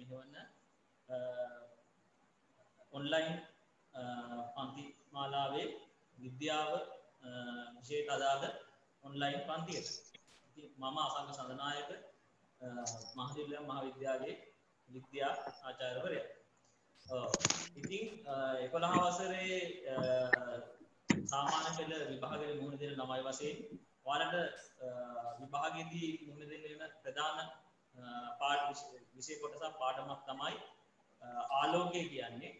කලාපයෙන් මෙහෙවන online පන්ති මාලාවේ විද්‍යාව විෂයට අදාළ ඔන්ලයින් පන්තියට. මම අසංග සඳනායක මහදිල්ල මහාවිද්‍යාලයේ විද්‍යා ආචාර්යවරයා. ඉතින් එකොළහ වසරේ සාමාන්‍ය පෙළ විභාගල මුහුණ දෙන ළමයි වශයෙන් ඔයාලට විභාගයේදී මුහුණ දෙන්න වෙන ප්‍රධාන පාඩ විෂය කොටසක් පාඩමක් තමයි ආලෝකය කියන්නේ.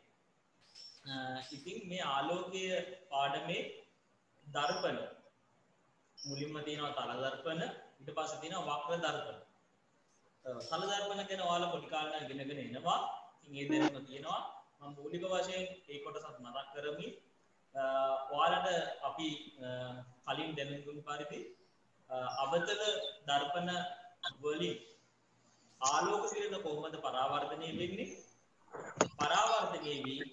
ඉතින් මේ ආලෝකය පාඩමේ දර්පන මුලින්ම තියෙනවා තල දර්පන ඊට පස්සේ තියෙනවා වක්‍ර දර්පන තල දර්පන ගැන ඔයාලා පොඩි කාලේ ඉගෙනගෙන එනවා. ඉතින් ඒ දැනුම තියෙනවා. මම මූලික වශයෙන් ඒ කොටසත් මතක් කරමින් ඔයාලට අපි කලින් දැනුම් පරිදි අවතල දර්පන වලින් ආලෝක කිරණ කොහොමද පරාවර්තනය වෙන්නේ? පරාවර්තනය වී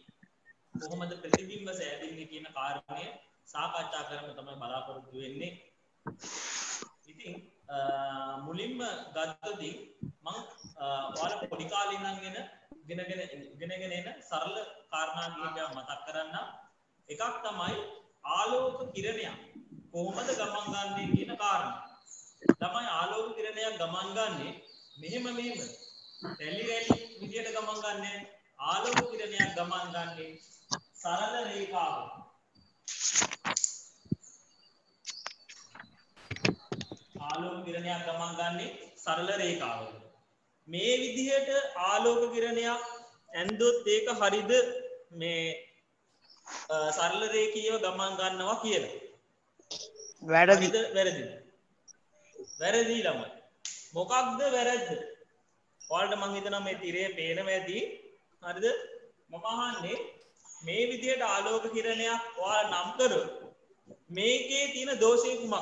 කොහොමද ප්‍රතිබිම්බ සෑදෙන්නේ කියන කාරණය සාකච්ඡා කරන්න තමයි බලාපොරොත්තු වෙන්නේ. ඉතින් මුලින්ම ගත්තදී මං ඔයාලා පොඩි කාලේ ඉඳන් ගෙනගෙන ගෙනගෙන එන සරල කාරණා කිහිපයක් මතක් කරන්න එකක් තමයි ආලෝක කිරණයක් කොහොමද ගමන් ගන්නේ කියන කාරණා. ළමයි ආලෝක කිරණයක් ගමන් ගන්නේ මෙහෙම මෙහෙම රැලි රැලි විදියට ගමන් ගන්නේ ආලෝක කිරණයක් ගමන් ගන්නේ සරල රේඛාවක්. ආලෝක කිරණයක් ගමන් ගන්නේ සරල රේඛාවක. මේ විදිහට ආලෝක කිරණයක් ඇන්දොත් ඒක හරිද මේ සරල රේකීව ගමන් ගන්නවා කියලා. වැඩදිද වැරදි. වැරදිී ළමයි. මොකක්ද වැරැද්ද. ඔල්ට මං හිතනම් මේ තිරේ පේනව ඇති. හරිද? මමහන්නේ මේ විදියට ආලෝක කිරණයක් වා නම්කර මේකේ තියෙන දෝෂයකුමක්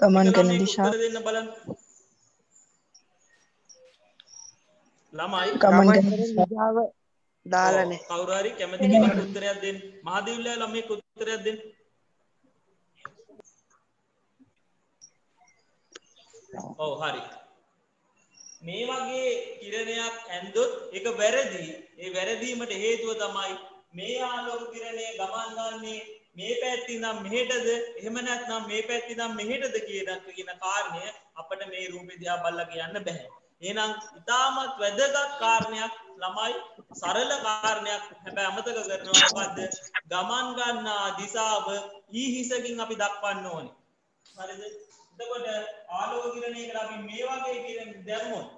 ගමන් කරන දිශා. දෙන්න බලන්න. ළමයි. ගමන් කරන දිශාව දාලානේ කවුරරි කැමති කෙනෙක් උත්තරයක් දෙන්න. මහදිවුල්ල ළමයි උත්තරයක් දෙන්න ඔව් හරි මේ වගේ කිරණයක් ඇන්දොත් එක වැරදි ඒ වැරදීමට හේතුව තමයි මේ ආලෝක කිරණය ගමන් ගන්නේ මේ පැත්ති නම් මෙහෙටද එහෙම නැත්නම් මේ පැත්ති නම් මෙහෙටද කියන කියන කාරණය අපට මේ රූපෙ දිහා බල්ලා කියන්න බෑ. එහෙනම් ඉතාමත් වැදගත් කාරණයක් ළමයි සරල කාරණයක් හැබැයි අමතක කරනවා මොකද්ද? ගමන් ගන්නා දිශාව ඊ හිසකින් අපි දක්වන්න ඕනේ. හරිද? එතකොට ආලෝක කිරණයකට අපි මේ වගේ කිරණ දැම්මොත්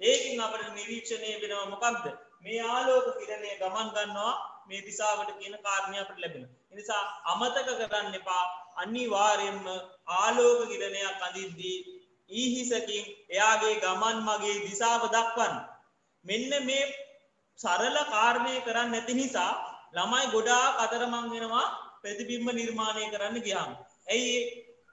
ඒකින් අපට නිරීක්ෂණය වෙනවා මොකක්ද? මේ ආලෝක කිරණය ගමන් ගන්නවා මේ දිසාවට කියන කාරණය අපට ලැබෙන. එනිසා අමතක කරන්න එපා අනිවාර්යෙන්ම ආලෝක කිරණයක් අඳිද්දී ඊහිසකින් එයාගේ ගමන් මගේ දිසාව දක්වන්න. මෙන්න මේ සරල කාරණය කරන්න නැති නිසා ළමයි ගොඩා අතරමං වෙනවා ප්‍රතිබිම්බ නිර්මාණය කරන්න ගියාම. ඇයි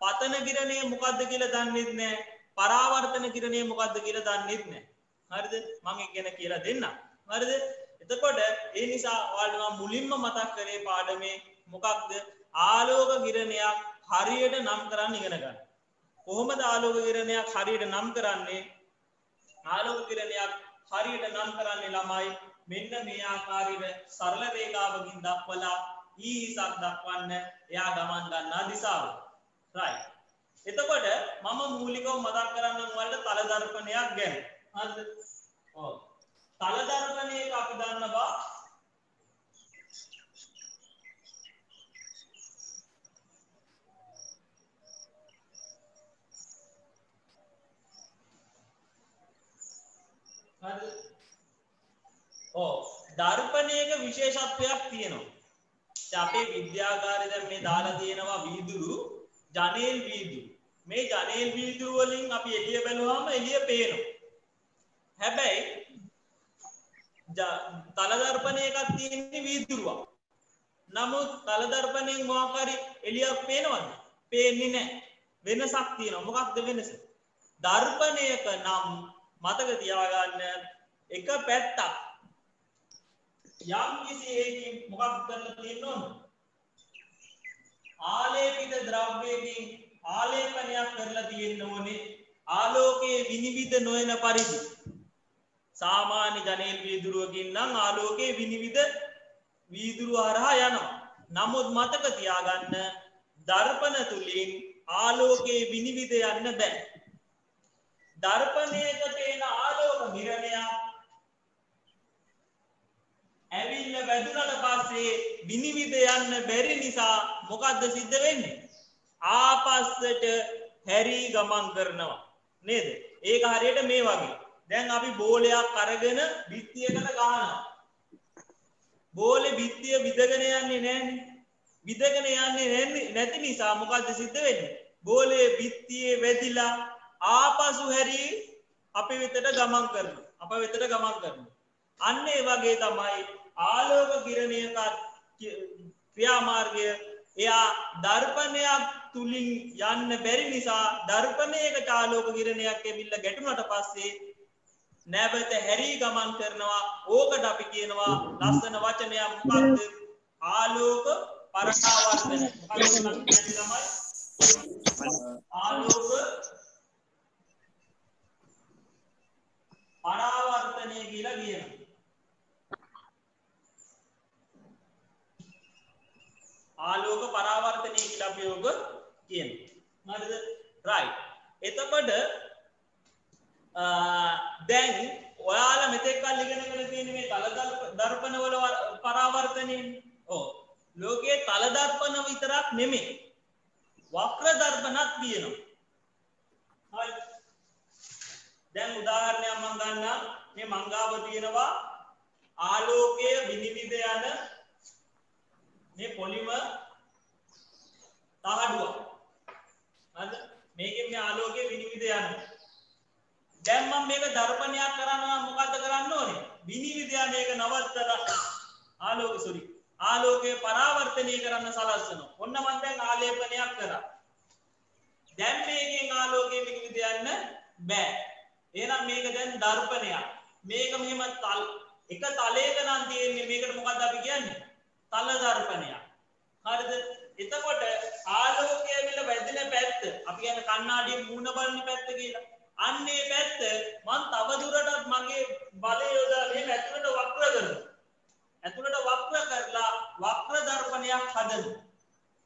පතන කිරණය මොකක්ද කියලා දන්නෙත් නෑ පරාවර්තන කිරණය මොකක්ද කියලා දන්නෙත් නෑ. හරිද මං ගැන කියලා දෙන්න. හරිද එතකොට ඒ නිසා වාල්වා මුලින්ම මතක් කරේ පාඩමේ මොකක්ද ආලෝක ගිරණයක් හරියට නම් කරන්න ඉගෙනගන්න. කොහොම ආලෝක ගිරණයක් හරියට නම් කරන්නේ ආලෝක කිරණයක් හරියට නම් කරන්නේ ළමයි මෙන්න මේ ආකාරයට සරල රේඛාවකින් දක්වලා ඊ හිසක් දක්වන්න එයා ගමන් ගන්නා දිසාව. රයි. එතකොට මම මූලිකව මතක් කරන්න වලට තල දර්පණයක් ගැන. හරිද? ඔව්. තල දර්පණයක අපි දන්නවා ඕ දර්පණයක විශේෂත්වයක් තියෙනවා අපේ විද්‍යාකාරය දැන් මේ දාලා තියෙනවා වීදුරු ජනේල් වීදුරු. මේ ජනේල් වීදුරු වලින් අපි එළිය බැලුවාම එළිය පේනවා. හැබැයි තලදර්පණය එකක් තියෙන්නේ වීදුරුවක්. නමුත් තලදර්පණයෙන් මොකක් හරි එළියක් පේනවද? පේන්නේ නැහැ. වෙනසක් තියෙනවා. මොකක්ද වෙනස? දර්පණයක නම් මතක තියාගන්න එක පැත්තක්. යම් කිසි ඒකින් මොකක් කරලා තියෙන්න ඕන ආලේපිත ද්‍රව්‍යයකින් ආලේපනයක් කරලා තියෙන්න ඕනේ. ආලෝකයේ විනිවිධ නොයන පරිදි. සාමාන්‍ය ජනේල් වීදුරුවකින් නම් ආලෝකයේ විනිවිධ වීදුරු හරහා යනවා. නමුත් මතක තියාගන්න දර්පන තුළින් ආලෝකයේ විනිවිධ යන්න බෑ. දර්පනයක තියෙන ආලෝක හිරණයක් ඇවිල්ල වැදුනට පස්සේ විනිවිධ යන්න බැරි නිසා මොකක්ද සිද්ධ වෙන්නේ? ආපස්සට හැරී ගමන් කරනවා. නේද? ඒක හරියට මේ වගේ. දැන් අපි බෝලයක් අරගෙන බිත්තියකට ගානවා බෝලෙ බිත්තිය විදගෙන යන්නේ නෑන විදගෙන යන්නේ නැති නිසා මොකක්ද සිද්ධ වෙන්නේ? බෝලේ බිත්තියේ වැදිලා ආපසු හැරී අපි වෙතට ගමන් කරන අප වෙතට ගමන් කරන අන්න ඒ වගේ තමයි ආලෝක කිරණයකත් ක්‍රියාමාර්ගය. එයා දර්පනයක් තුළින් යන්න බැරි නිසා දර්පනයක ටාලෝක කිරණයක් එවිල්ල ගැටුනට පස්සේ නැබත හැරී ගමන් කරනවා. ඕකට අපි කියනවා ලස්සන වචනයක් මොකක්ද? ආලෝක පරකාවර්තන ආලෝක පරාවර්තනය කියලා කියන ආලෝක පරාවර්තනය කියලා අපයෝග කියන මරිද රයි එතකොට දැන් ඔයාල මෙතෙක්කල් ඉගෙන කළ තියෙන මේ තලදල් දර්පනවල පරාවර්තනයෙන් ඕ ලෝකයේ තලදර්පන විතරක් නෙමේ වක්‍ර දර්පනත් තියෙනවා. දැන් උදාහරණයක් මංගන්න මේ මංගාව තියෙනවා ආලෝකය විනිවිධ යන මේ පොලිම තහඩුව. මේක මේ ආලෝකය විනිවිධ යන්න. දැම්මම් මේක දර්පනයක් කරන්න මොකක්ද කරන්න ඕනේ? විනිවිධයා මේක නවත්තර ආලෝක සුරි ආලෝකය පරාවර්තනය කරන්න සලස්සන. ඔන්න මන්දැන් ආලේපනයක් කර. දැම් මේකෙන් ආලෝකය විනිවිධ යන්න බෑ. ඒනම් මේක දැන් දර්පනයක් මේක මෙහෙම තල් එක තලයක නම් තියෙන්නේ. මේකට මොකක්ද අපි කියන්නේ? තල දර්පනයක් හරිද? එතකොට ආලෝකය විල වැදින පැත්ත අපි ගැන කන්නාඩිය මූුණ බලන්න පැත්ත කියලා. අන්නේ පැත්ත මන් තවදුරටත් මගේ බලය යොදාගේ ඇතුළට වක්්‍ර කරන ඇතුළට වක්්‍ර කරලා වක්්‍ර දර්පනයක් හදන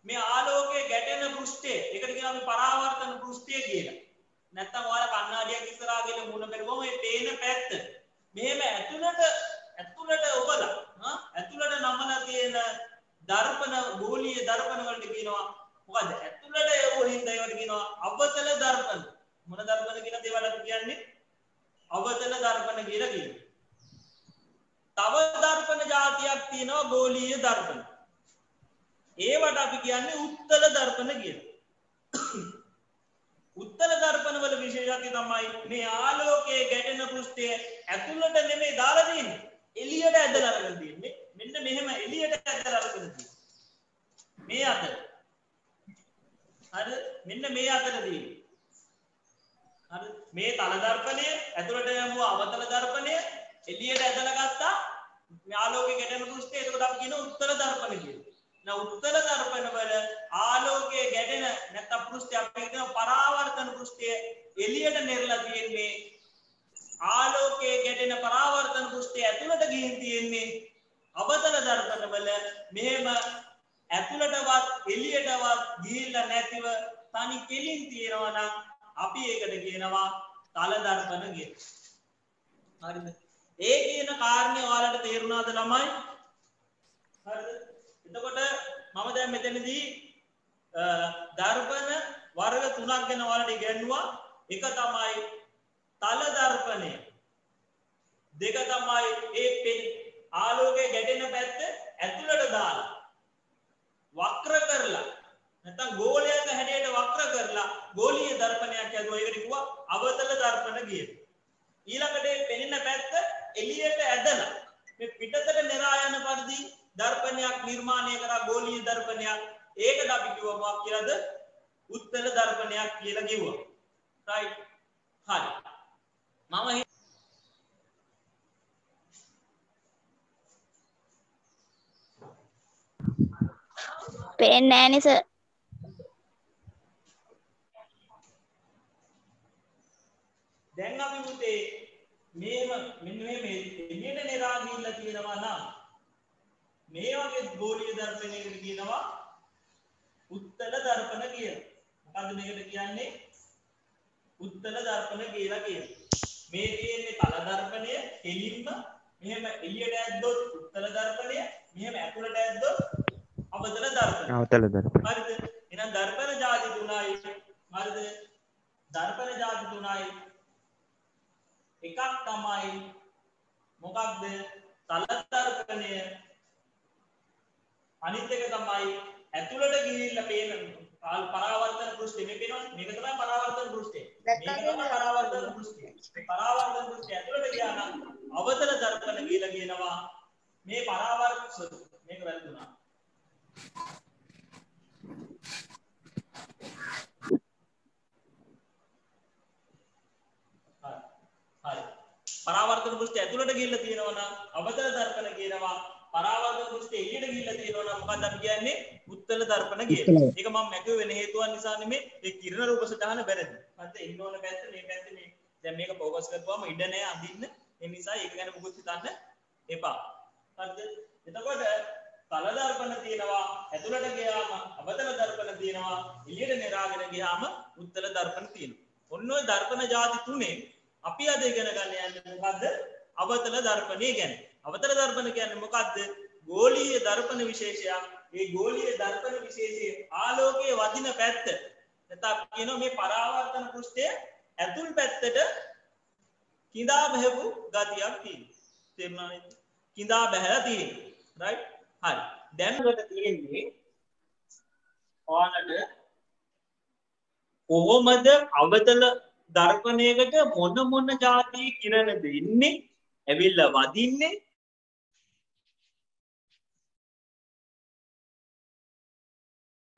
මේ ආලෝකය ගැටෙන පෘෂ්ටේ එකටගෙන අපි පරාවර්තන පෘෂ්ටිය කියලා. නැත්තම් වාල කන්නාඩියක් ඉස්සරාගෙන මුණ පෙරගොම පේන පැත්ත. මෙහෙම ඇතුළට ඇතුළට ඔබලා ඇතුළට නමල තියෙන දර්පන ගෝලිය දර්පනවලට කියනවා. මොකද ඇතුළට යෝ හින්දයවට කියනවා අවතල දර්පන මොන දර්පන කියන දේවලට කියන්නේ? අවතල දර්පන කියලා කියන තව දර්පන ජාතියක් තියෙනවා ගෝලීය දර්පන ඒවට අපි කියන්නේ උත්තල දර්පන කියලා. උත්තර දර්පනවල විශේෂත්ති තමයි මේ ආලෝකයේ ගැටෙන පෘෂ්ටය ඇතුළට නෙමේ දාලදන්න එලියට ඇද අරග තියන්නේ. මෙන්න මෙහෙම එලියට ඇද අරගදී මේ අත හරි? මෙන්න මේ අතරදී මේ තලදර්පනය ඇතුළට යමු අවතල දර්පනය එලියට ඇදල ගත්තා. යාලෝක ගැටන පෘෂ්ටය එතකට අප කියන උත්තර දර්පන කිය උත්තර දර්පනවල ආලෝකය ගැටෙන නැත පෘෂ්ටය අප පරාවර්තන පෘෂ්ටය එලියට නෙරලා තියෙන්නේ ආලෝකයේ ගැටෙන පරාවර්තන පෘෂ්ටය ඇතුළට ගිහින් තියෙන්නේ අවතල දර්පනවල මෙහෙම ඇතුළටවත් එලියටවත් ගිහිල්ල නැතිව තනි කෙලින් තියෙනවනම් අපි ඒකට කියනවා තල දර්පන කිය හරිද? ඒ කියන කාරණය වාලට තේරුණාද ළමයි? එතකොට මම දැන් මෙතනදී දර්පන වර්ග තුනක් ගැන වලට ඉගැන්නවා. එක තමයි තල දර්පනය දෙක තමයි ඒ පෙන් ආලෝකය ගැටෙන පැත්ත ඇතුළට දාලා වක්‍ර කරලා නැතම් ගෝලයක හැඩයට වක්‍ර කරලා ගෝලීය දර්පනයක් ඇදුව ඒකටකුව අවතල දර්පන ගිය ඊළඟට පෙනෙන පැත්ත එලියට ඇදලා පිටතට නිරායන පරිදි දර්පනයක් නිර්මාණය කර ගෝලීය දර්පනයක් ඒකට අපි කිව්වමක් කියලද? උත්තල දර්පනයක් කියලා කිව්වා. රයි හරි. මම පේන්නේ නැහැ නේ සර් දැන් අපි පුතේ මේව මෙන්න මේ මේ එළියට නෙරා ගිහිල්ලා තියෙනවා නම් මේ වගේ ගෝලීය දර්පණයකට කියනවා උත්තල දර්පණ කියලා. මොකද මේකට කියන්නේ උත්තල දර්පණ කියලා කියනවා. මේ තියෙන්නේ තල දර්පණය එළින්ම මෙහෙම එළියට ඇද්දොත් උත්තල දර්පණය මෙහෙම ඇතුළට ඇද්දොත් අවතල දර්පණය. අවතල දරපන හරිද? එහෙනම් දර්පණ ಜಾති තුනයි. හරිද? දර්පණ ಜಾති තුනයි. එකක් තමයි මොකක්ද? තල දර්පණය. අනිත් එක තමයි ඇතුළට ගිහිල්ලා පේන පරාවර්තන පෘෂ්ඨය මේ පේනවද? මේක තමයි පරාවර්තන පෘෂ්ඨය. මේක තමයි පරාවර්තන පෘෂ්ඨය. පරාවර්තන පෘෂ්ඨය ඇතුළට ගියා නම් අවතල දර්පණ කියලා කියනවා. මේ පරාවර්තන මේක වැරදුනා. හරි. පරාවර්තන පෘෂ්ඨය ඇතුළට ගිහිල්ලා තියෙනවා නම් අවතල දර්පණ කියනවා. පරාවර්තන පෘෂ්ඨය එළියට ගිහිල්ලා තියෙනවා නම් මොකක්ද අපි කියන්නේ? උත්තල දර්පණ කියනවා. ඒක මම මැකුවේ වෙන හේතුවක් නිසා නෙමෙයි. ඒ කිරණ රූප සටහන වැරදි. හරිද? ඉන්න ඕන පැත්ත මේ පැත්ත මේ දැන් මේක ફોකස් කරපුවාම ඉඩ නැහැ අඳින්න. ඒ නිසා ඒක ගැන මුකුත් හිතන්න එපා. හරිද? එතකොට තල දර්පණ තියෙනවා ඇතුළට ගියාම අවතල දර්පණ තියෙනවා එළියට නෙරාගෙන ගියාම උත්තල දර්පණ තියෙනවා. ඔන්න ඔය දර්පණ ಜಾති තුනේ අපි අද ඉගෙන ගන්න යන්නේ මොකද්ද? අවතල දර්පණය ගැන. අවතල දර්පණ කියන්නේ මොකද්ද? ගෝලීය දර්පණ විශේෂයක්. මේ ගෝලීය දර්පණ විශේෂයේ ආලෝකයේ වදින පැත්ත. නැත්නම් අපි කියනවා මේ පරාවර්තන පෘෂ්ඨය ඇතුල් පැත්තට කිඳා බහපු ගතියක් තියෙනවා. තේරුණා නේද? කිඳා බහැලා තියෙනවා. right? හරි. දැන් ඔකට තියෙන්නේ ඔයාලට කොහොමද අවතල දර්පණයකට මොන මොන જાති කිරණ දෙන්නේ ඇවිල්ලා වදින්නේ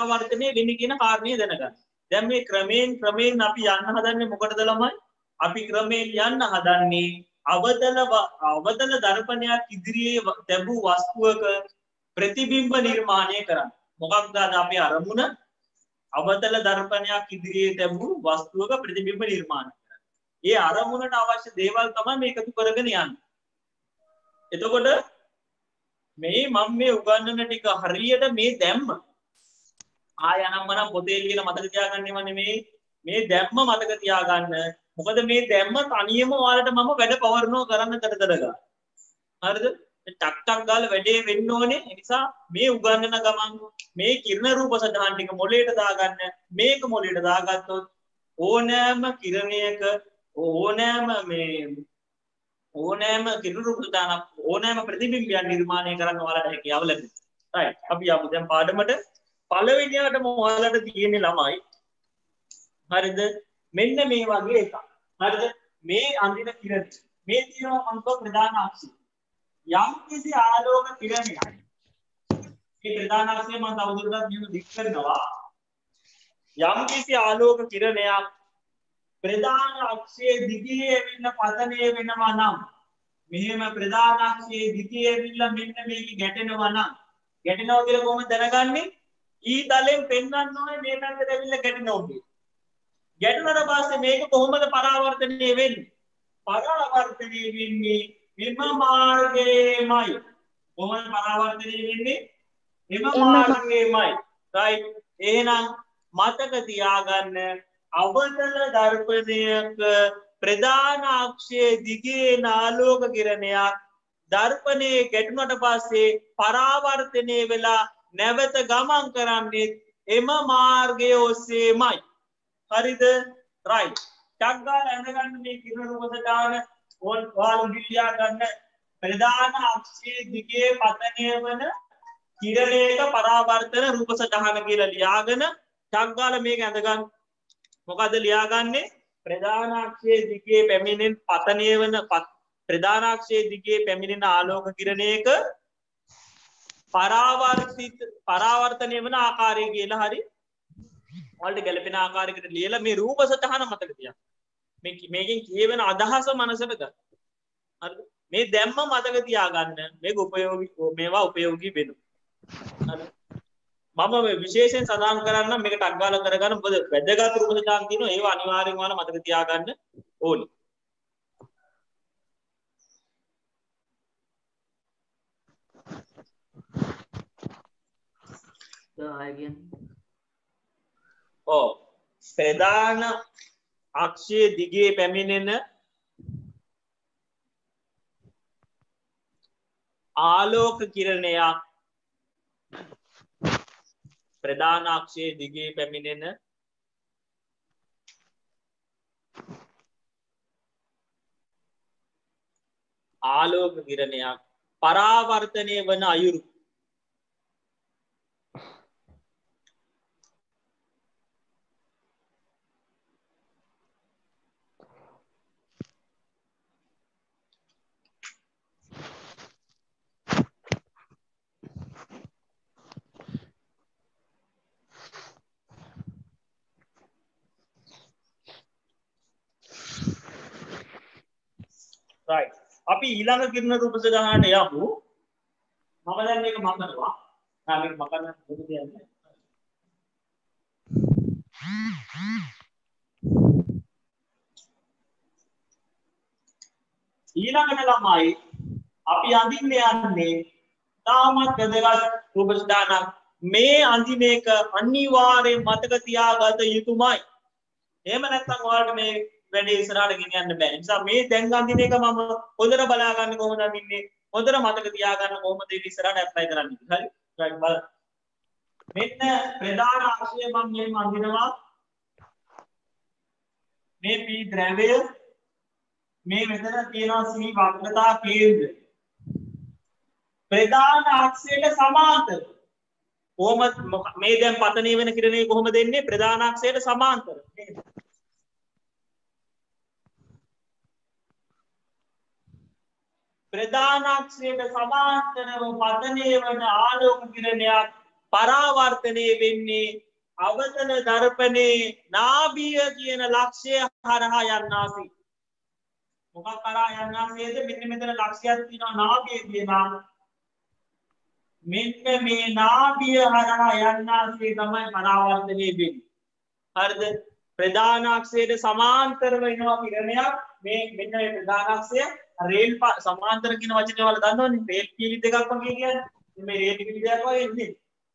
වර්තනය වෙන්නේ කියන කාරණේ දැනගන්න. දැන් මේ ක්‍රමයෙන් ක්‍රමයෙන් අපි යන්න හදන්නේ මොකටද ළමයි? අපි ක්‍රමයෙන් යන්න හදන්නේ අවතල අවතල දර්පණයක් ඉදිරියේ තැබූ වස්තුවක ප්‍රතිබිම්බ නිර්මාණය කරන්න. මොකක්ද අද අපේ අරමුණ? අවතල දර්පණයක් ඉදිරියේ තැබූ වස්තුවක ප්‍රතිබිම්බ නිර්මාණය කරන්න. ඒ අරමුණට අවශ්‍ය දේවල් තමයි මේ එකතු කරගෙන යන්නේ. එතකොට මේ මම මේ උගන්වන ටික හරියට මේ දැම්ම ආය නම් මනම් පොතේ ලියන මතක තියාගන්නෙම නෙමෙයි. මේ දැම්ම මතක තියාගන්න. මොකද මේ දැම්ම තනියම ඔයාලට මම වැඩ පවරනවා කරන්න කර කර ගන්න හරිද? ටක් ටක් ගාලා වැඩේ වෙන්න ඕනේ. ඒ නිසා මේ උගන්වන ගමන් මේ කිරණ රූප සටහන් ටික මොලේට දාගන්න. මේක මොලේට දාගත්තොත් ඕනෑම කිරණයක ඕනෑම මේ ඕනෑම කිරණ රූප සටහනක් ඕනෑම ප්‍රතිබිම්බයක් නිර්මාණය කරන්න ඔයාලට හැකියාව ලැබෙනවා. රයිට් අපි යමු දැන් පාඩමට පළවෙනියටම ඔයාලට තියෙන්නේ ළමයි හරිද? මෙන්න මේ වගේ එකක්. හරිද? මේ අඳින කිරණ. මේ තියෙනවා අංක ප්‍රධාන අක්ෂය යම් කිසි ආලෝක කිරණයක් මේ ප්‍රධාන අක්ෂය මම තවදුරටත් මෙහෙම දික් කරනවා. යම් කිසි ආලෝක කිරණයක් ප්‍රධාන අක්ෂයේ දිගේ ඇවිල්ලා පතනය වෙනවා නම් මෙහෙම ප්‍රධාන අක්ෂයේ දිගේ ඇවිල්ලා මෙන්න මේක ගැටෙනවා නම් ගැටෙනවා කියලා කොහොමද දැනගන්නේ? ඊ තලෙන් පෙන්වන්න ඕනේ මේ පැත්තට ඇවිල්ලා කියලා ගැටුණට පස්සේ මේක කොහොමද පරාවර්තනය වෙන්නේ? පරාවර්තනය වෙන්නේ එම මාර්ගයේමයි. කොහොමද පරාවර්තනය වෙන්නේ? එම මාර්ගයේමයි. right. එහෙනම් මතක තියාගන්න අවතල දර්පණයක ප්‍රධාන අක්ෂයේ දිගේ නාලෝක කිරණයක් දර්පණයේ ගැටුණට පස්සේ පරාවර්තනය වෙලා නැවත ගමන් කරන්නේ එම මාර්ගය ඔස්සේමයි. හරිද? රයි ටක්ගාල ඇඳගන්න මේ කිරරූපසටාන ඕල් වාලු ගිල්ලයා ගන්න ප්‍රධාන අක්ෂයේ දිගේ පතනය වන කිරණයක පරාවර්තන රූප සටහන කියල ලියාගෙන ටක්ගාල මේක ඇඳගන්න. මොකද ලියාගන්නේ? ප්‍රධානක්ෂයේ දිගේ පැමිණෙන් පතනය වන පත් ප්‍රධානක්ෂයේ දිගේ පැමිණෙන ආලෝක කිරණයක පරාවර්තිත පරාවර්තනය වන ආකාරය කියලා හරි වලට ගැලපෙන ආකාරයකට ලියලා මේ රූප සටහන මතක තියා. මේකෙන් කියවෙන අදහස මනසට ගන්න. හරිද? මේ දැම්ම මතක තියාගන්න මේක උපයෝගී මේවා උපයෝගී වෙනවා. හරි මම විශේෂයෙන් සඳහන් කරන්න මේක ටක් ගාලා කරගන්න. මොකද වැදගත් රූප සටහන් තියෙනවා. ඒවා අනිවාර්යෙන්ම ඔයාලා මතක තියාගන්න ඕනේ. ආයගෙන් ඕ ප්‍රධාන අක්ෂය දිගේ පැමිණෙන ආලෝක කිරණයක් ප්‍රධානක්ෂයේ දිගේ පැමිණෙන ආලෝක කිරණයක් පරාවර්තනය වන අයුරු right අපි ඊළඟ කිරණ රූප සටහනට යමු. මම දැන් මේක මකනවා ආ මේක මකන්න මොකද කියන්නේ? ඊළඟට ළමයි අපි අඳින්න යන්නේ තාමත් වැදගත් රූප සටහනක් මේ අඳින එක අනිවාර්යෙන් මතක තියාගත යුතුමයි. එහෙම නැත්නම් ඔයාලට මේ වැඩේ ඉස්සරහට ගෙනියන්න බෑ. නිසා මේ දැන් අඳින එක මම හොඳට බලා ගන්න කොහොමද අඳින්නේ? හොඳට මතක තියාගන්න කොහොමද ඒක ඉස්සරහට ඇප්ලයි කරන්නේ. හරි? right බලන්න. මෙන්න ප්‍රධාන අක්ෂය මම මෙහෙම අඳිනවා. මේ P ද්‍රව්‍ය මේ මෙතන තියෙනවා C වක්‍රතා කේන්ද්‍ර. ප්‍රධාන අක්ෂයට සමාන්තර. කොහොමද මේ දැන් පතනය වෙන කිරණේ කොහොමද එන්නේ? ප්‍රධාන අක්ෂයට සමාන්තර. නේද? ප්‍රධානක්ෂයට සමාන්තරව පතනය වන ආලෝක කිරණයක් පරාවර්තනය වෙන්නේ අවතන දර්පනයේ නාබිය කියන ලක්ෂය හරහා යන්නාසි. මොකක් කරා යන්නාසේද මෙන්න මෙතන ලක්ෂයක් තියෙනවා නාබිය කියනවා. මෙන්න මේ නාබිය හරහා යන්නාසේ තමයි පරාවර්තනය වෙන්නේ. හරිද? ප්‍රධානක්ෂයට සමාන්තරව එනවා කිරණයක් මේ මෙන්න මේ ප්‍රධානක්ෂය රේල් සමාන්තර කියන වචනය වල දන්නවනේ. රේල් පීලි දෙකක් වගේ කියන්නේ. මේ රේල් පීලි දෙකක් වගේ ඉන්නේ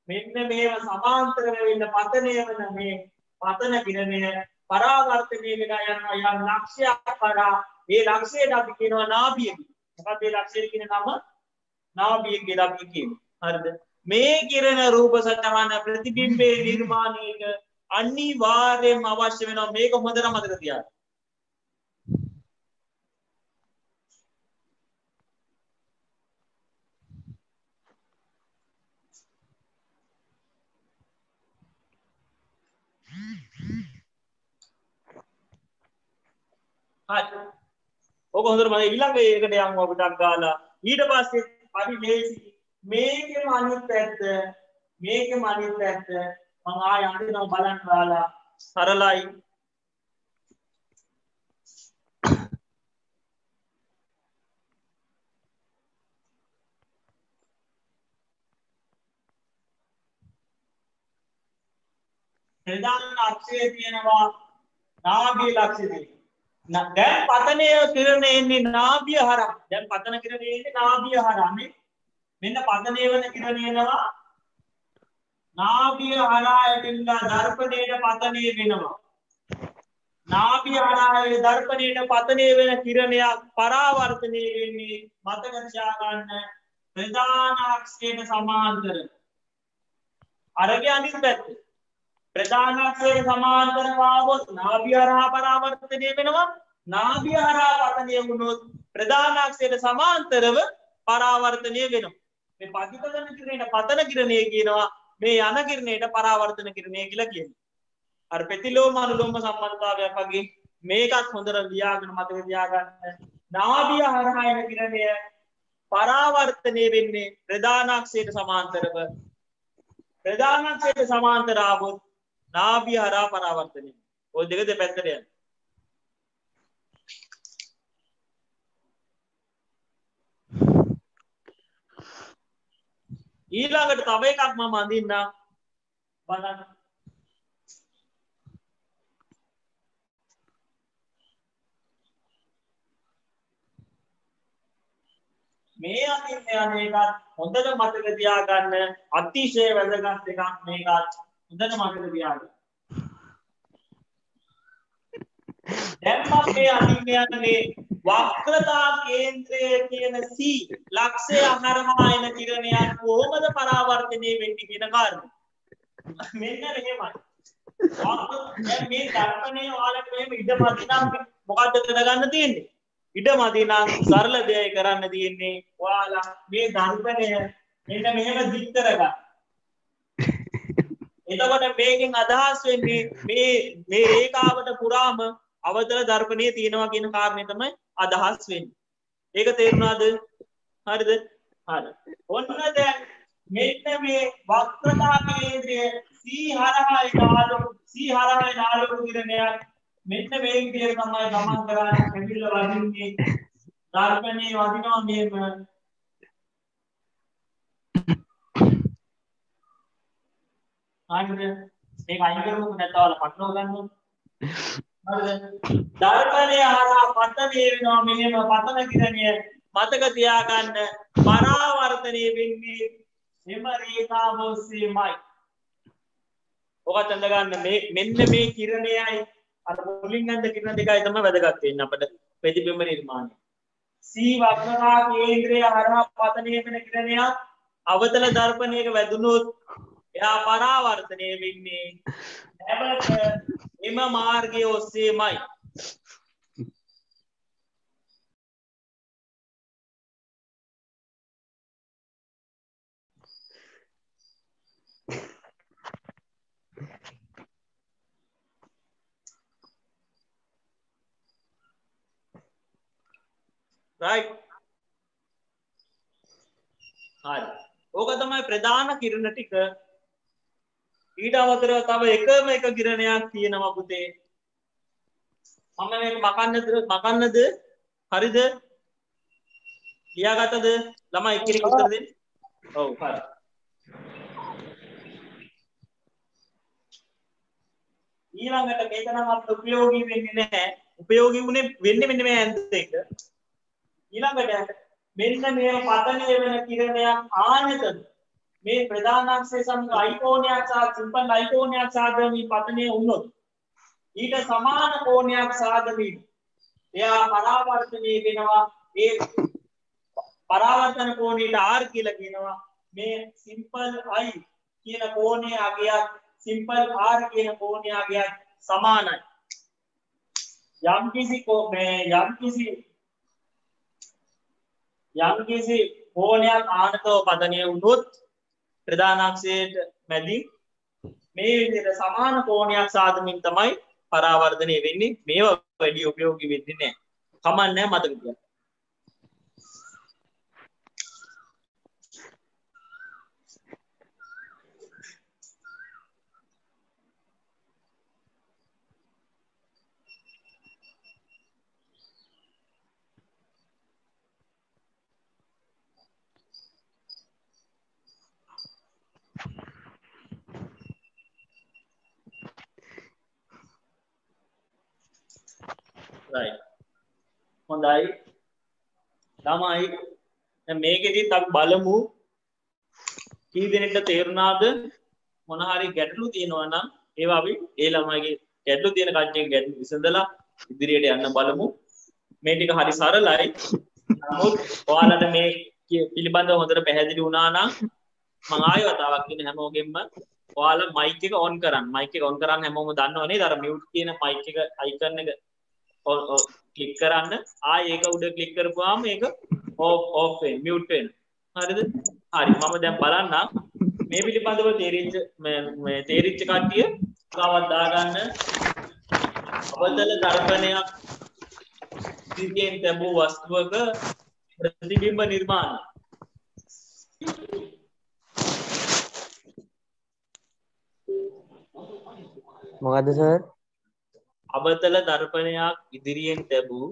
මෙන්න මේව සමාන්තර වෙන්න පතනය වෙන මේ පතන කිරණය පරාවර්තනය වෙලා යනවා. යම් ලක්ෂයක් කරා. ඒ ලක්ෂයට අපි කියනවා නාභිය මොකක්ද ඒ ලක්ෂයට කියන නම? නාභිය කියලා අපි කියනවා. හරිද? මේ කිරණ රූප සටහන ප්‍රතිබිම්බේ නිර්මාණයට අනිවාර්යයෙන්ම අවශ්‍ය වෙනවා. මේක හොඳට මතක තියාගන්න. හරි. ඔක හොඳට මම ඊළඟ ඒකට යමු අපිට අග්ගාලා ඊට පස්සේ අපි ලේසි මේකෙම අනිත් පැත්ත මේකෙම අනිත් පැත්ත. මම ආය අඳිනවා බලන්න ඔයාලා සරලයි. ප්‍රධාන අක්ෂය තියෙනවා. නාභිය ලක්ෂය තියෙනවා. දැන් පතනය කිරණ එන්නේ නාභිය හරහා. දැන් පතන කිරණ එන්නේ නාභිය හරහා මේ මෙන්න පතනය වෙන කිරණ එනවා. නාභිය හරහා ඇවිල්ලා දර්පණයට පතනය වෙනවා. නාභිය හරහා ඒ දර්පණයට පතනය වෙන කිරණයක් පරාවර්තනය වෙන්නේ මතක තියාගන්න ප්‍රධාන අක්ෂයට සමාන්තර. අරගේ අනිත් පැත්තේ. ප්‍රධානත්වයට සමාන්තරවාවොත් නාභිය හරහා පරාවර්තනය වෙනවා. නාභිය හරහා පතනය වුණොත් ප්‍රධානක්ෂයට සමාන්තරව පරාවර්තනය වෙනවා. මේ පතිපදන කිරණයට පතන කිරණය කියනවා. මේ යන කිරණයට පරාවර්තන කිරණය කියලා කියන්නේ අර පෙතිලෝම අනුලෝම සම්බන්ධතාවයක් වගේ මේකත් හොඳට ලියාගෙන මතක තියාගන්න. නාභිය හරහා එන කිරණය පරාවර්තනය වෙන්නේ ප්‍රධානක්ෂයට සමාන්තරව. ප්‍රධානක්ෂයට සමාන්තර ආවොත් නාභිය හරහා පරාවර්තනය ඔය දෙක දෙපැත්තට යන ඊළඟට තව එකක් මම අඳින්න බලන්න. මේ අතින් යන එකත් හොඳට මතක තියාගන්න අතිශය වැදගත් එකක් මේකත්. හොඳට මතක තියාගන්න දැන් මම මේ අතින් යන්නේ වක්‍රතා කේන්ද්‍රය කියන C ලක්ෂය හරහා එන කිරණයක් කොහොමද පරාවර්තනය වෙන්නේ කියන කාරණේ. මෙන්න මෙහෙමයි. දැන් මේ දර්පණය ඔයාලට මෙහෙම ඉඩ මදි නම් මොකද්ද කරගන්න තියෙන්නේ? ඉඩ මදි නම් සරල දෙයක් කරන්න තියෙන්නේ ඔයාලා මේ දර්පණය මෙන්න මෙහෙම දික් කරගන්න. එතකොට මේකෙන් අදහස් වෙන්නේ මේ මේ රේඛාවට පුරාම අවතල දර්පණය තියෙනවා කියන කාරණය තමයි අදහස් වෙන්නේ. ඒක තේරුණාද? හරිද? හරි. ඔන්න දැන් මෙන්න මේ වක්‍රතා කේන්ද්‍රය C හරහා එන ආලෝක C හරහා එන ආලෝක කිරණයක් මෙන්න මේ විදිහට තමයි ගමන් කරන්නේ කැවිල්ල වදින්නේ දර්පණේ වදිනවා මෙහෙම හරිද? මේක අයින් කරමුකෝ නැත්නම් ඔයාලා පටලවා ගන්නවා. දර්පණය හරහා පතනය වෙනවා මෙහෙම පතන කිරණය මතක තියාගන්න පරාවර්තනය වෙන්නේ එම රේඛාව ඔස්සේමයි. ඔක තඳගන්න මේ මෙන්න මේ කිරණයයි අර මුලින් ගන්න කිරණ දෙකයි තමයි වැදගත් වෙන්නේ අපිට ප්‍රතිබිම්බ නිර්මාණය. C වක්‍රතා කේන්ද්‍රය හරහා පතනය වෙන කිරණයක් අවතල දර්පණයක වැදුනොත් එයා පරාවර්තනය වෙන්නේ නැවත එම මාර්ගය ඔස්සේමයි. Right. හරි. ඕක තමයි ප්‍රධාන කිරණ ටික. ඊට අමතරව තව එකම එක කිරණයක් තියෙනවා පුතේ. මම මේක මකන්නද මකන්නද? හරිද? ලියාගත්තද? ළමයි එක්කෙනෙක් උත්තර දෙන්න. ඔව් හරි. ඊළඟට මේක නම් අපිට උපයෝගී වෙන්නේ නැහැ. උපයෝගී වුණේ වෙන්නේ මෙන්න මේ ඇන්ත එක. ඊළඟට මෙන්න මේ පතනය වෙන කිරණයක් ආනතන මේ ප්‍රධානක්ෂය සමඟ අයිකෝනයක් සහ සිම්පල් අයිකෝනයක් සාධමින් පතනය වුණොත් ඊට සමාන කෝණයක් සාධමින් එයා පරාවර්තනය වෙනවා. ඒ පරාවර්තන කෝණයට ආර් කියලා කියනවා. මේ සිම්පල් අයි කියන කෝණය අගයක් සිම්පල් ආර් කියන කෝණය අගයක් සමානයි. යම්කිසි මේ යම්කිසි යම්කිසි කෝණයක් ආනතව පතනය වුණොත් ප්‍රධානක්ෂයට මැදි මේ විදිහට සමාන කෝණයක් සාධමින් තමයි පරාවර්ධනය වෙන්නේ මේවා වැඩි උපයෝගී වෙන්නේ නැහැ. කමන්නේ මතක තියාගන්න. හොඳයි. ළමයි මේකෙදි තක් බලමු. කී දෙනෙක්ට තේරුණාද? මොන හරි ගැටලු තියෙනවා නම් ඒවා අපි ඒ ළමයිගේ ගැටලු තියෙන කට්ටියගේ ගැටලු විසඳලා ඉදිරියට යන්න බලමු. මේ ටික හරි සරලයි. නමුත් ඔයාලට මේ පිළිබඳව හොඳට පැහැදිලි වුණා නම් මම ආයෙ වතාවක් කියන හැමෝගෙම ඔයාලා මයික් එක ඔන් කරන්න. මයික් එක ඔන් කරන්න හැමෝම දන්නවනේ අර මියුට් කියන මයික් එක අයිකන් එක කලික් කරන්න. ආ ඒක උඩ කලික් කරපුවාම ඒක ඕෆ් මියුට් වෙන හරිද? හරි මම දැන් බලන්න. මේ පිළිබඳව තේරිච්ච තේරිච්ච කට්ටිය කවත් දාගන්න. අවතල දර්පණයක් දිගයෙන් තැබූ වස්තුවක ප්‍රතිබිම්බ නිර්මාණ. මොකද සර් අවතල දර්පනයක් ඉදිරියෙන් තැබූ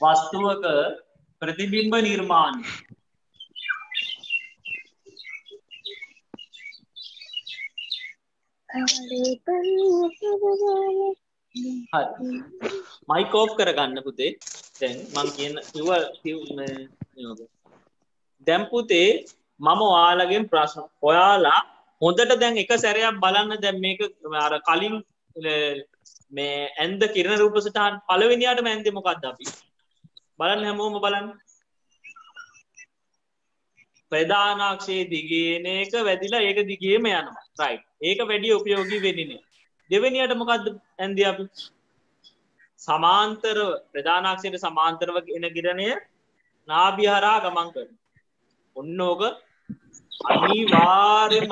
වස්තුවක ප්‍රතිබිම්බ නිර්මාණය මයිකෝප් කරගන්න පුතේ. දැන් මං කියන කිව්ව කිව්- මේ- මේක. දැන් පුතේ මම ඔයාලගෙන් ප්‍රශ්න ඔයාලා හොඳට දැන් එක සැරයක් බලන්න දැන් මේක අර කලින් අ, මේ ඇන්ද කිරණ රූපසටහන් පළවෙනියාට ඇන්දේ මොකක්ද අපි? බලන්න හැමෝම බලන්න. ප්‍රධානාක්ෂයේ දිගේන එක වැදිලා ඒක දිගේම යනවා. රයි ඒක වැඩි උපයෝගී වෙනිනේ දෙවැනියට මොකක්ද ඇන්ද අපි? සමාන්තර ප්‍රධානාක්ෂයට සමාන්තරව එන ගිරණය නාභිහරා ගමන් කරන. ඔන්න ඕක අනිවාර්යෙන්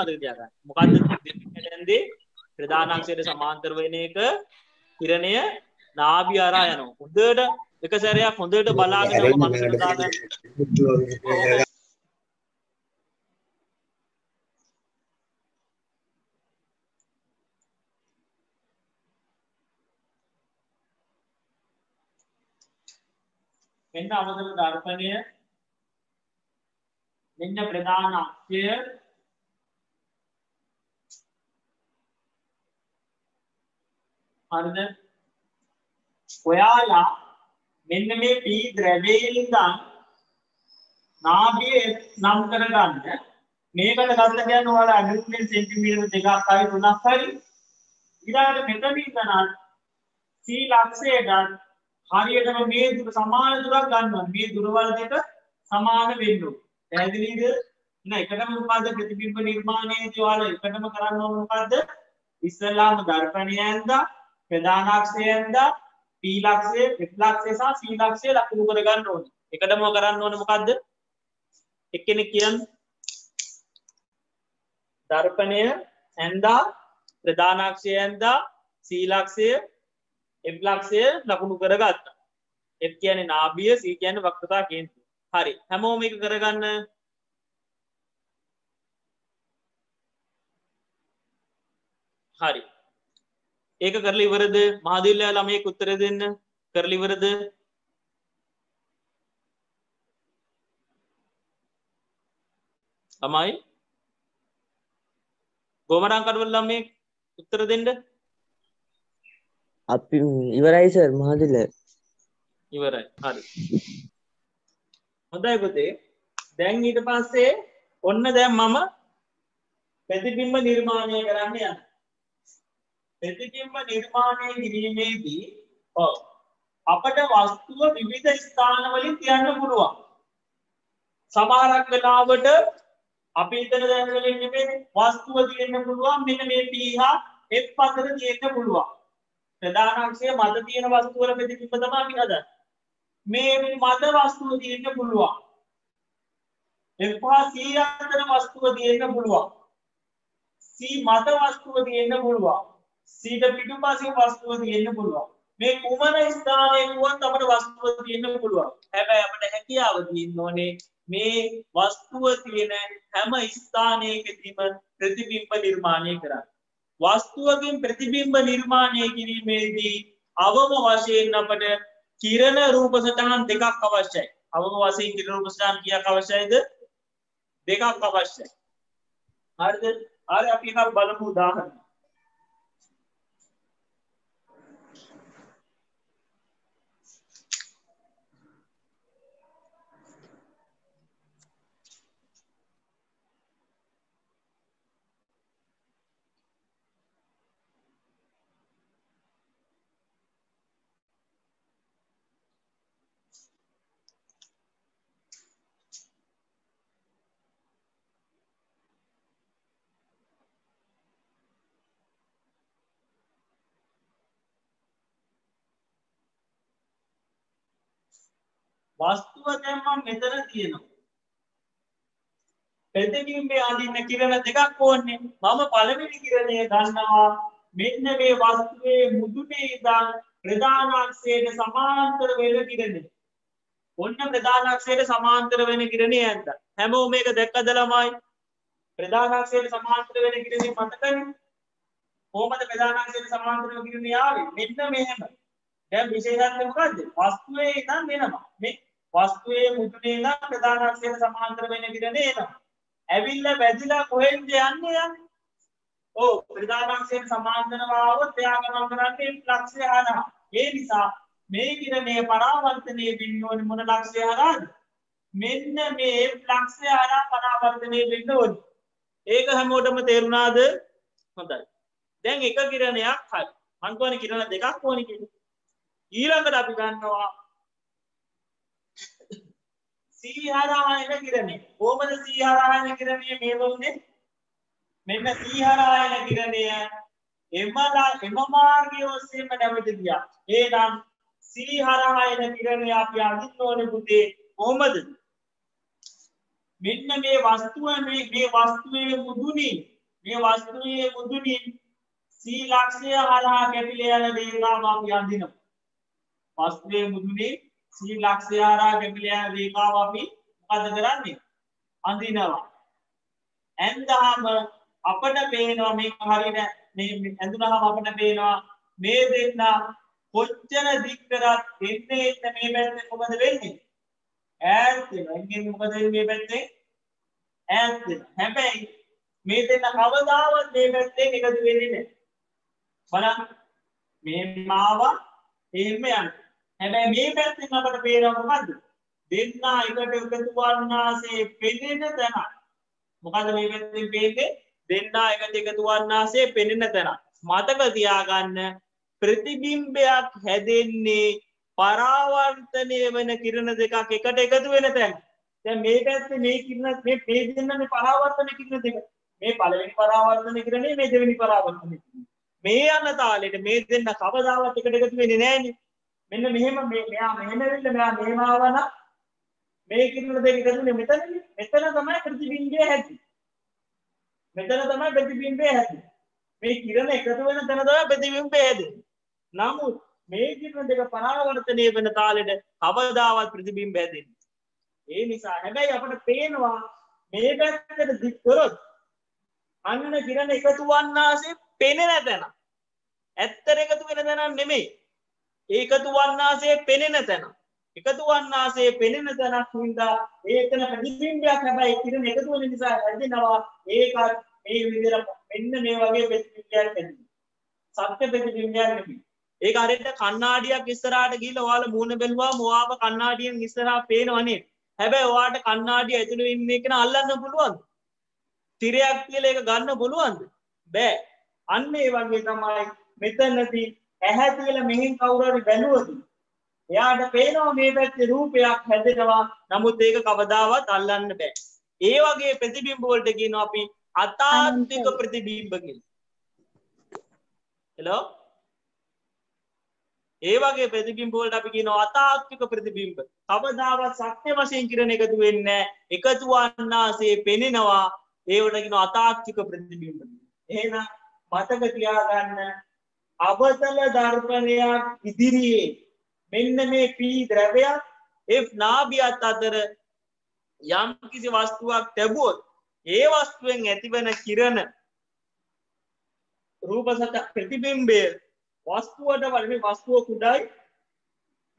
මොකද්ද ඇන්දේ ප්‍රධානාක්ෂයට සමාන්තර වෙන එක කිරණය නාභි හරහා යනවා. හොඳට එක සැරයක් හොඳට බලාගෙන මෙන්න අවසල දර්පණය මෙන්න ප්‍රධාන අක්ෂය හරිද? ඔයාලා මෙන්න මේ පී ද්‍රවේලින්දන් නාභිය නම් කරගන්න. මේකට ගන්න කියන්න ඔයාලා නිව්ටන් සෙන්ටිමීටර් දෙකක් හරි තුනක් හරි. ඊළඟට මෙතනින් ගන්න C ලක්ෂයට හරියටම මේ දුර සමාන දුරක් ගන්නවා. මේ දුරවල් දෙක සමාන වෙන්න ඕනේ. පැහැදිලිද? නෑ එකටම මොකද්ද ප්‍රතිබිම්බ නිර්මාණයේදී ඔයාලා එකටම කරන්න ඕන මොකද්ද? ඉස්සෙල්ලාම දර්පණය ඇඳා ප්‍රධානාක්ෂය ඇඳා P ලක්ෂය F ලක්ෂය සහ C ලක්ෂය ලකුණු කරගන්න ඕනේ. එකටම කරන්න ඕනේ මොකද්ද? එක්කෙනෙක් කියන්න. දර්පණය ඇඳා ප්‍රධානාක්ෂය ඇඳා C ලක්ෂය F ලක්ෂය ලකුණු කරගත්තා. F කියන්නේ නාභිය C කියන්නේ වක්‍රතා කේන්ද්‍රය. හරි. හැමෝම එක කරගන්න? හරි. ඒක කරලා ඉවරද? මහදිල්ලා ළමයෙක් උත්තර දෙන්න. කරලා ඉවරද? ළමයි? ගෝමරන් කඩවල ළමයෙක් උත්තර දෙන්න. අපි ඉවරයි සර් මහදිල. ඉවරයි. හරි. හොඳයි පුතේ. දැන් ඊට පස්සේ ඔන්න දැන් මම ප්‍රතිබිම්බ නිර්මාණය කරන්න යනවා. ප්‍රතිබිම්බ නිර්මාණය කිරීමේදී ඔව් අපට වස්තුව විවිධ ස්ථානවලින් තියන්න පුළුවන්. සමහරක් වෙලාවට අපි හිතන දැන් වලින් නෙමෙයි වස්තුව තියෙන්න පුළුවන් මෙන්න මේ P හා F අතර තියෙන්න පුළුවන්. ප්‍රධාන අංශය මත තියෙන වස්තු වල ප්‍රතිබිම්බ තමයි අපි හදන්නේ මේ මත වස්තුව තියෙන්න පුළුවන්. F හා C අතර වස්තුව තියෙන්න පුළුවන්. C මත වස්තුව තියෙන්න පුළුවන්. C ට පිටුපසින් වස්තුව තියෙන්න පුළුවන්. මේ කුමන ස්ථානයක වුවත් අපිට වස්තුව තියෙන්න පුළුවන්. හැබැයි අපිට හැකියාව තියෙන්න ඕනේ මේ වස්තුව තියෙන හැම ස්ථානයකදීම ප්‍රතිබිම්බ නිර්මාණය කරන්න. වස්තුවකින් ප්‍රතිබිම්බ නිර්මාණය කිරීමේදී අවම වශයෙන් අපට කිරණ රූප සටහන් දෙකක් අවශ්‍යයි. අවම වශයෙන් කිරණ රූප සටහන් කීයක් අවශ්‍යයිද? දෙකක් අවශ්‍යයි. හරිද? හරි අපි එකක් බලමු උදාහරණ වස්තුව දැන් මම මෙතන තියෙනවා. ප්‍රතිබිම්බය අඳින්න කිරණ දෙකක් ඕනේ මම පළවෙනි කිරණය ගන්නවා. මෙන්න මේ වස්තුවේ මුදුනේ ඉඳන් ප්‍රධානාක්ෂයට සමාන්තර වෙන කිරණය. ඔන්න ප්‍රධානාක්ෂයට සමාන්තර වෙන කිරණය ඇත්ත හැමෝම මේක දැක්කද ළමයි ප්‍රධානාක්ෂයට සමාන්තර වෙන කිරණය මතකයි කොහොමද ප්‍රධානාක්ෂයට සමාන්තර වෙන කිරණය ආවේ? මෙන්න මෙහෙම. දැන් විශේෂත්වය මොකද්ද? වස්තුවේ ඉඳන් එනවා මේ වස්තුවේ මුදුනේ ඉඳන් ප්‍රධානාක්ෂයට සමාන්තර වෙන කිරණය එනවා ඇවිල්ලා වැදිලා කොහෙන්ද යන්නේ යන්නේ? ඕ ප්‍රධානක්ෂයට සමාන්තනවාවත් එයා ගමන් කරන්නේ ලක්ෂය හරහා. ඒ නිසා මේ කිරණය පරාවර්තනය වෙන්න ඕනි මොන ලක්ෂය හරාද මෙන්න මේ ලක්ෂය හරා පරාවර්තනය වෙන්න ඕනි. ඒක හැමෝටම තේරුණාද? හොඳයි. දැන් එක කිරණයක් හරි. මංකවන කිරණ දෙකක් ඕනි ඊළඟට අපි ගන්නවා සීහරායන කිරණේ. ඕමද සීහරායන කිරණය මේ වුණේ මෙන්න සීහරායන කිරණය එමලා එම මාර්ගය ඔස්සේම නැමති ගියා. ඒනම් සීහරායන කිරණය අපි අඳින්න ඕනේ පුතේ කොහොමද? මෙන්න මේ වස්තුව මේ මේ වස්තුවේ මුදුනි. මේ වස්තුවේ මුදුනි සී ලක්ෂය හරහා කැපිලා යන රේඛාව අපි අඳිනවා. වස්තුවේ මුදුනේ සී ලක්ෂය හරහා කැපිලා යන රේඛාව අපි මොකද කරන්නේ? අඳිනවා. ඇන්දහම අපට පේනවා මේ හරියට මේ ඇඳුනහම අපට පේනවා මේ දෙන්න කොච්චර දික් කරත් එන්නේ එන්න මේ පැත්තේ මොකද වෙන්නේ? ඈත් වෙනවා. එන්නේ මොකද වෙන්නේ මේ පැත්තේ? ඈත් වෙනවා. හැබැයි මේ දෙන්න කවදාවත් මේ පැත්තෙන් එකතු වෙන්නේ නැහැ. බලන්න. මේ මාව එහෙම යන්න. හැබැයි මේ පැත්තෙන් අපට පේනවා මොකද්ද? දෙන්නා එකට එකතු වන්නාසේ පෙනෙන තැන මොකද මේ පැත්තෙන් පේන්නේ? දෙන්නා එකට එකතු වන්නාසේ පෙනෙන තැන මතක තියාගන්න ප්‍රතිබිම්බයක් හැදෙන්නේ පරාවර්තනය වෙන කිරණ දෙකක් එකට එකතු වෙන තැන්. දැන් මේ පැත්තේ මේ කිරණ මේ මේ දෙන්න මේ පරාවර්තන කිරණ දෙක. මේ පළවෙනි පරාවර්තන කිරණේ මේ දෙවෙනි පරාවර්තන කිරණේ. මේ යන තාලෙට මේ දෙන්න කවදාවත් එකට එකතු වෙන්නේ නැහැනේ. මෙන්න මෙහෙම මේ මෙයා මෙහෙම වෙන්න මෙයා මෙහෙම ආවනම් මේ කිරණ දෙක එකතු වෙන්නේ මෙතනනේ මෙතන තමයි ප්‍රතිබිම්බය හැදෙන්නේ මෙතන තමයි ප්‍රතිබිම්බය හැදෙන්නේ මේ කිරණ එකතු වෙන තැන තමයි ප්‍රතිබිම්බය හැදෙන්නේ නමුත් මේ කිරණ දෙක පරාවර්තනය වෙන තාලෙට කවදාවත් ප්‍රතිබිම්බ හැදෙන්නේ ඒ නිසා හැබැයි අපට පේනවා මේ පැත්තට දික් කරොත් අන්න කිරණ එකතු වන්නාසේ පෙනෙන තැන. ඇත්තර එකතු වෙන තැනක් නෙමෙයි. ඒකතු වන්නාසේ පෙනෙන තැන. එකතු වන්නාසේ පෙනෙන තැනක් හින්දා ඒකන ප්‍රතිබිම්බයක් හැබැයි කිරණ එකතු වෙන නිසා හැදෙනවා ඒකත් මේ විදිහට මෙන්න මේ වගේ ප්‍රතිබිම්බයක් හැදෙනවා සත්‍ය ප්‍රතිබිම්බයක් නෙමෙයි ඒක හරියට කණ්ණාඩියක් ඉස්සරහට ගිහලා ඔයාලා මූණ බැලුවාම ඔයාව කණ්ණාඩියෙන් ඉස්සරහා පේනවනේ හැබැයි ඔයාට කණ්ණාඩිය ඇතුළේ ඉන්න එක අල්ලන්න පුළුවන්ද? තිරයක් කියලා ඒක ගන්න පුළුවන්ද? බෑ. අන්න ඒ වගේ තමයි මෙතනදී ඇහැ කියලා මෙහෙන් කවුරු හරි බැලුවොත් එයාට පේනවා මේ පැත්තේ රූපයක් හැදෙනවා. නමුත් ඒක කවදාවත් අල්ලන්න බෑ. ඒ වගේ ප්‍රතිබිම්බ වලට කියනවා අපි අතාත්වික ප්‍රතිබිම්බ කියලා. හෙලෝ ඒ වගේ ප්‍රතිබිම්බ වලට අපි කියනවා අතාත්වික ප්‍රතිබිම්බ. කවදාවත් සත්‍ය වශයෙන් කිරණ එකතු වෙන්නේ එකතු වන්නාසේ පෙනෙනවා. ඒවට කියනවා අතාත්වික ප්‍රතිබිම්බ. එහෙනම් මතක තියාගන්න අවතල දර්පණයක් ඉදිරියේ. මෙන්න මේ පී ද්‍රවයක් F නාභියත් අතර යම් කිසි වස්තුවක් තැබුවොත් ඒ වස්තුවෙන් ඇතිවන කිරණ රූපසත ප්‍රතිබිම්බය වස්තුවට වලම වස්තුව කුඩයි.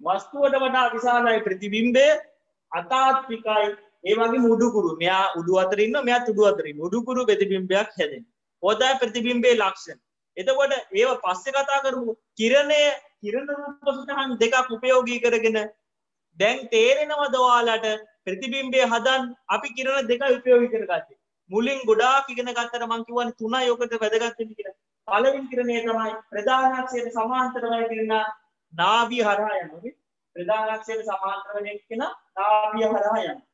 වස්තුවට වඩා විශාලයි ප්‍රතිබිම්බය. අතාත්විකයි. ඒ වගේ මුඩුකුරු මෙයා උඩු අතරන්න මෙයා තුඩු අතරින් උඩුකුරු ප්‍රතිබිම්බයක් හැදෙන පොදයි ප්‍රතිබිම්බේ ලක්ෂණ. එතකොට ඒව පස්සෙ කතා කරමු. කිරණය කිරණ රූපසටහන් දෙකක් උපයෝගී කරගෙන දැන් තේරෙනවද ඔයාලට ප්‍රතිබිම්බය හදන් අපි කිරණ දෙක උපයෝගී කරගත්තේ? මුලින් ගොඩාක් ඉගෙන ගත්තට මං කිව්වනේ තුනයි ඔකට වැදගත් වෙන්නේ කියලා. පළවෙනි කිරණය තමයි ප්‍රධානක්ෂයට සමාන්තරවයි කියන නාභිය හරහා යනවා ප්‍රධානක්ෂයට සමාන්තර වෙන එක්කෙන නාභිය හරහා යනවා.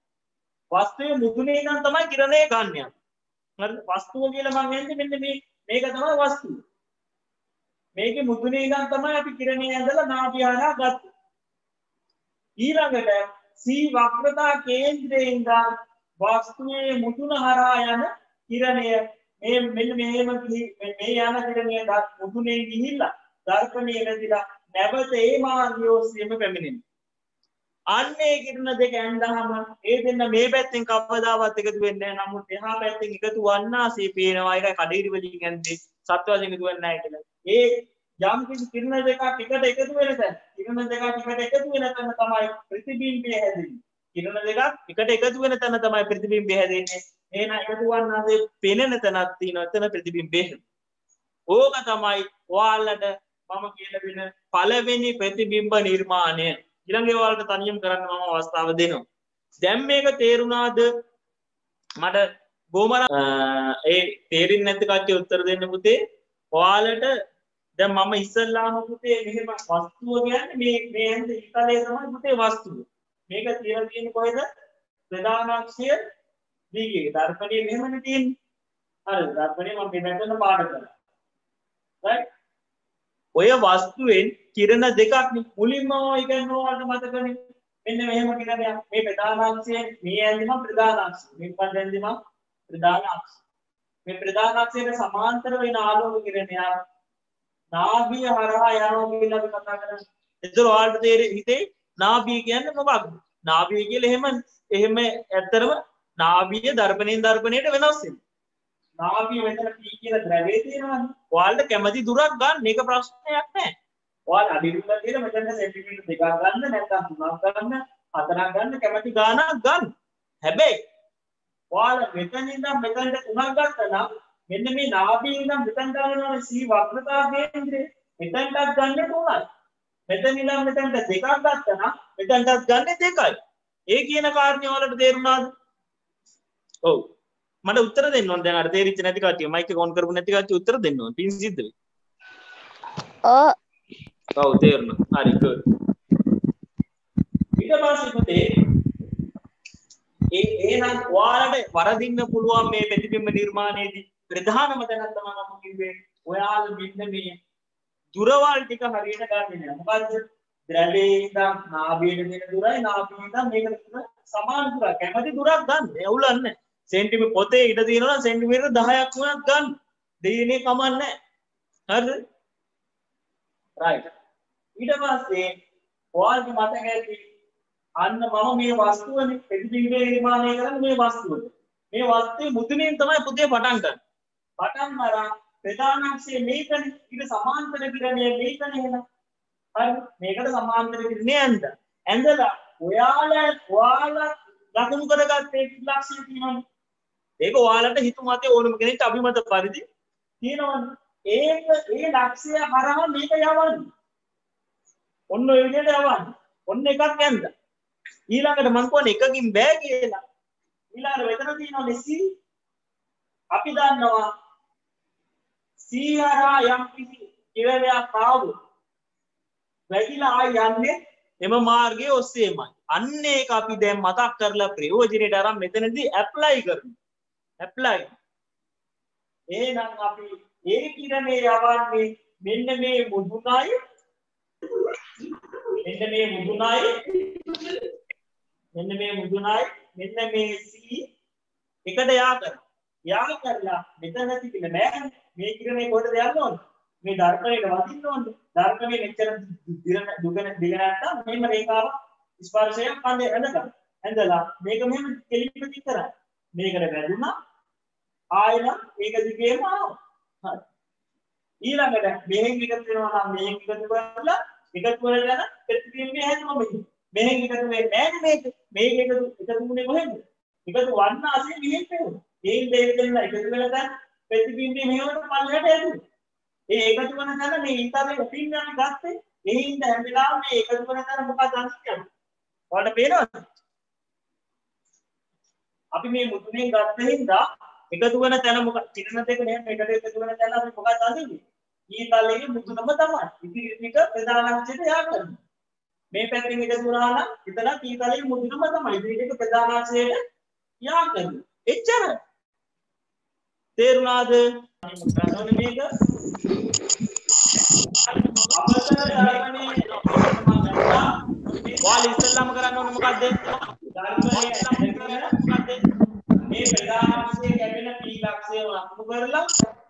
වස්තුවේ මුදුනේ ඉඳන් තමයි කිරණය ගන්න යන්නේ. හරි වස්තුව කියලා මම කියන්නේ මෙන්න මේ මේක තමයි වස්තුව. මේකේ මුදුනේ ඉඳන් තමයි අපි කිරණය ඇඳලා නාභිය හරහා ගත්තේ ඊළඟට C වක්‍රතා කේන්ද්‍රයේ ඉඳන් වස්තුවේ මුදුන හරහා යන කිරණය මේ මෙන්න මෙහෙම මේ යන කිරණය මුදුනේ ගිහිල්ලා දර්පණය වැදිලා නැවත ඒ මාර්ගය ඔස්සේම පැමිණෙනවා. අන්න ඒ කිරණ දෙක ඇඳහම ඒ දෙන්න මේ පැත්තෙන් කවදාවත් එකතු වෙන්නේ නැහැ. නමුත් එහා පැත්තෙන් එකතු වන්නාසේ පේනවා. ඒකයි කඩේරි වලින් ඇන්දේ සත්ව වශයෙන් එකතු වෙන්නේ නැහැ කියලා. ඒ යම් කිසි කිරණ දෙකක් එකට එකතු වෙන තැන කිරණ දෙකක් එකට එකතු වෙන තැන තමයි ප්‍රතිබිම්බය හැදෙන්නේ. කිරණ දෙකක් එකට එකතු වෙන තැන තමයි ප්‍රතිබිම්බය හැදෙන්නේ. එහෙනම් එකතු වන්නාසේ පෙනෙන තැනක් තියෙනවා. එතන ප්‍රතිබිම්බය. ඕක තමයි ඔයාලට මම කියලවෙන පලවෙනි ප්‍රතිබිම්බ නිර්මාණය ඉළඟේවාලට තනියම් කරන්න මම අවස්ථාව දෙනවා දැම් මේක තේරුණාද මට බෝමර ඒ තේරින් නැති කච්චි උත්තර දෙන්න පුතේ ඔයාලට දැ මම ඉස්සල්ලාම පුතේ මෙහෙම වස්තුව කියන්න මේ මේන්ද ඉතාලේ තමයි පුතේ වස්තුව. මේක තියල තියෙන කොහෙද? ප්‍රධානක්ෂය දීගේ දර්පනය මෙමන තියෙන් හර දර්පනය ම පෙනටන පාඩ කර ඔය වස්තුවෙන් කිරණ දෙකක් මුලින්ම ඉගන්නවාට මතකන. මෙන්න මෙහම කිරණයක් මේ ප්‍රධානක්ෂය මේ ඇඳීම ප්‍රධානක්ෂ මින් පදැන්දිම ප්‍රධානක්ෂ මේ ප්‍රධානක්ෂයට සමාන්තර වෙන ආලෝක කිරණයක් නාබිය හරහා යනෝ කියලද කතා කරන්න. එතුර වාල්ට තේර හිතේ නාබී කියන්න මොබක් නාබිය කියල එහෙම එහෙම ඇත්තරම නාබිය දර්පනයෙන් දර්පනයට වෙනස්සේ නාබිය වෙතන පී කියල ද්‍රවේ තියෙනවා වාල්ට කැමති දුරක් ගන්න එක ප්‍රශ්නයක් නෑ. වාල් අඩිරුල කියල මෙතන සෙටිමිට දෙකක් ගන්න නැතම් තුනක් ගන්න හතරක් ගන්න කැමති ගානක් ගන්න. හැබැයි වාල මෙතනින්දම් මෙතන්ට තුනක් ගත්තනම් මෙන්න මේ නාබීනම් මෙතන් ගන්නවන සී වක්‍රතා කේන්ද්‍රේ මෙතන්ටත් ගන්න තුනයි මෙතනිනම් මෙතන්ට දෙකක් ගත්තනම් මෙතන්ටත් ගන්න දෙකයි. ඒ කියන කාරණය වලට තේරුණාද? ඔව්. මට උත්තර දෙන්න ඕන. දැන් අර තේරිච්ච නැති කට්ටිය මයික් එක ඔන් කරපු නැති කට්ටිය උත්තර දෙන්න ඕන. පින් සිද්ධ වෙයි. ඕ ඔව් තේරුණා. හරි good. ඊට පස්සේ පුතේ ඒ එහෙනම් ඔයාලට වරදින්න පුළුවන් මේ ප්‍රතිබිම්බ නිර්මාණයේදී ප්‍රධානම තැනක් තමයි මම කිව්වේ ඔයාලා මෙන්න මේ දුරවල් ටික හරියට ගන්න නෑ. මොකද්ද? ද්‍රවයේ ඉඳන් නාභියට දෙන දුරයි නාභියේ ඉඳන් මේකට තුන සමාන දුරක්. කැමති දුරක් ගන්න. එවුලන්න සෙන්ටිමීටර් පොතේ ඉඩ තියෙනවා සෙන්ටිමීටර් 10ක් වුණත් ගන්න. දෙයිනේ කමන්නේ හරිද? රයිට්. ඊට පස්සේ ඔයාලට මතක ඇති අන්න මම මේ වස්තුවනේ ප්‍රතිබිම්බේ නිර්මාණය කරන මේ වස්තුව මේ වස්තුවේ මුදුනින් තමයි පුතේ පටන් ගන්න. පටන් මරා ප්‍රධානක්ෂය මේකනේ ඊට සමාන්තර කිරණය මේකනේ එහෙනම් හරි මේකට සමාන්තර කිරණය ඇඳ. ඇඳලා ඔයාලා ඔයාලා ලකුණු කරගත්තේ ලක්ෂය තියෙනවනේ. ඒක ඔයාලට හිතු මතේ ඕනම කෙනෙක්ට අභිමත පරිදි තියෙනවනේ. ඒක ඒ ලක්ෂය හරහා මේක යවන්න. ඔන්න ඔය විදිහට යවන්න. ඔන්න එකක් ඇඳ. ඊළඟට මං කියන්නේ එකකින් බෑ කියලා. ඊළඟට මෙතන තියෙනවනේ C අපි දන්නවා C හරහා යම් කිසි කිරණයක් ආවොත් වැදිලා ආය යන්නේ එම මාර්ගයේ ඔස්සේමයි. අන්න ඒක අපි දැන් මතක් කරලා ප්‍රයෝජනෙට අරන් මෙතනදී ඇප්ලයි කරමු. ඇප්ලයි. එහෙනම් අපි ඒ කිරණේ යවන්නේ මෙන්න මේ මුදුනයි මෙන්න මේ මුදුනයි මෙන්න මේ මුදුනයි මෙන්න මේ C එකට යා කරා. යා කරලා මෙතන තිබෙන බෑ මේ කිරණේ කොහෙද යන්න ඕන? මේ දර්පණයට වදින්න ඕන. දර්පණය මෙච්චර දිරන දුගන දිග නැත්තම් මෙහෙම රේඛාව ස්පර්ශයක් කන්දේ ඇඳගන්න. ඇඳලා මේක මෙහෙම කෙලිපිට කරා. මේකට වැදුනා. ආයෙන මේක දිගේම ආවා. හරි. ඊළඟට මෙහෙන් එකතු වෙනවා නම් මෙහෙන් එකතු කරලා එකතු වෙලා යන ප්‍රතිබිම්බය හැදුවා මෙහෙ. මෙහෙන් එකතු වෙන්නේ නැහැ මේක. මේක එකතු එකතු වුණේ කොහෙන්ද? එකතු වන්න ආසේ මෙහෙන් පෙවුණා. ඒන් දෙක දෙන්නා එකතු වෙලා දැන් ප්‍රතිබිම්බය මෙහෙවට පල්ලෙහාට ඇදුවා. ඒ එකතු වෙන තැන මේ ඊතරේ උපින් යන ගත්තේ. ඒ හින්දා හැම වෙලාවෙම මේ එකතු වෙන තැන මොකක්ද අන්තිම ඔයාලට පේනවද? අපි මේ මුතුනේ ගත්ත හින්දා එකතු වෙන තැන මොකක් කිරණ දෙක නේ එකට එකතු වෙන තැන අපි මොකක්ද අඳින්නේ? ඊතලයේ මුතුනම තමයි. ඉතිරි ටික ප්‍රධානාංශයට යා කරනවා. මේ පැත්තෙන් එකතු වුණා නම් එතන ඊතලයේ මුතුනම තමයි. ඉතිරි ටික ප්‍රධානාංශයට යා කරනවා. එච්චරයි. තේරුණාද මොකක්ද මේක ඔයාලා ඉස්සෙල්ලාම කරන්න ඕනේ මොකද්ද? ධර්මයේ මොකද්ද? මේ ප්‍රධානංශයේ කැපෙන P ලක්ෂය ලකුණු කරලා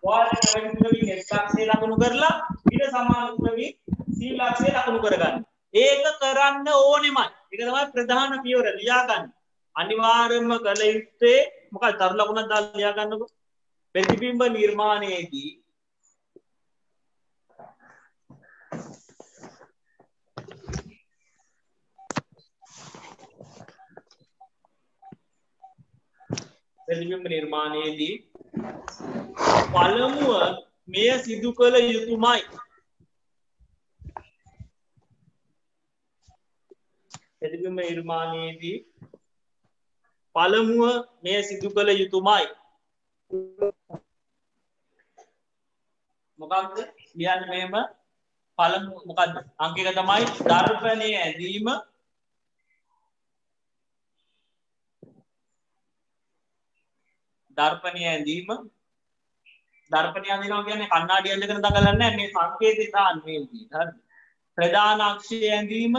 ඔයාලා කැපෙන තුලින් S ලක්ෂය ලකුණු කරලා ඊට සමාන තුලින් C ලක්ෂය ලකුණු කරගන්න. ඒක කරන්න ඕනෙමයි. ඒක තමයි ප්‍රධාන පියවර ලියා ගන්න. අනිවාර්යයෙන්ම කළ යුත්තේ මොකක්ද? තරු ලකුණක් දාලා ලියා ගන්නකො. ප්‍රතිබිම්බ නිර්මාණයේදී ප්‍රතිබිම්බ නිර්මාණයේදී පළමුව මෙය සිදු කළ යුතුමයි. එතිබම නිර්මාණයේදී පළමුුව මෙය සිදු කළ යුතුමයි. මොකක්ද ලියන්න මෙම පළමු මොකක්ද අංකික තමයි ධර්පනය ඇදීම දර්පනය ඇඳීම. දර්පනය අදිනවා කියන්නේ කන්නාඩි ඇඳගෙන දඟලන්නේ මේ සංකේතය දාන්නේ හරි ප්‍රධාන අක්ෂය ඇඳීම.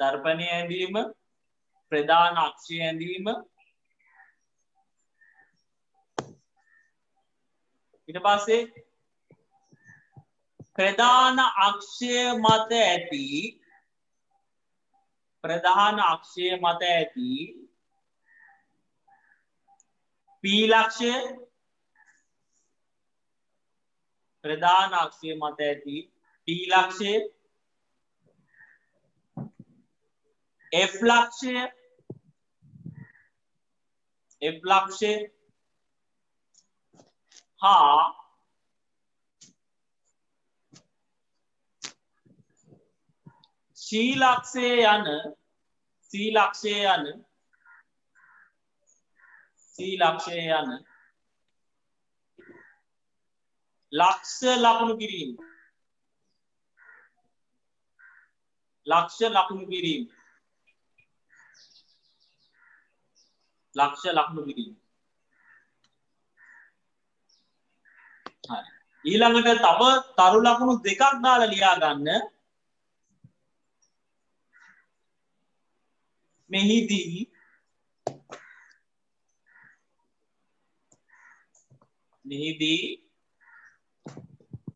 දර්පනය ඇඳීම. ප්‍රධාන අක්ෂය ඇඳීම. ඉට පස්සේ ප්‍රධාන අක්ෂය මත ඇති ප්‍රධාන අක්ෂය මත ඇති පීලක්ෂය ප්‍රධාන අක්ෂය මත ඇති පීලක්ෂය එෆ්ලක්ෂය එෆ්ලක්ෂය හා ශීලක්ෂය යන සීලක්ෂය යන සීලක්ෂය යන ලක්ෂ ලකුණු කිරීම. ලක්ෂ ලකුණු කිරීම. ලක්ෂ ලකුණු කිරීම. ඊළඟට තව තරු ලකුණු දෙකක් දාලා ලියා ගන්න මෙහිදී මෙහිදී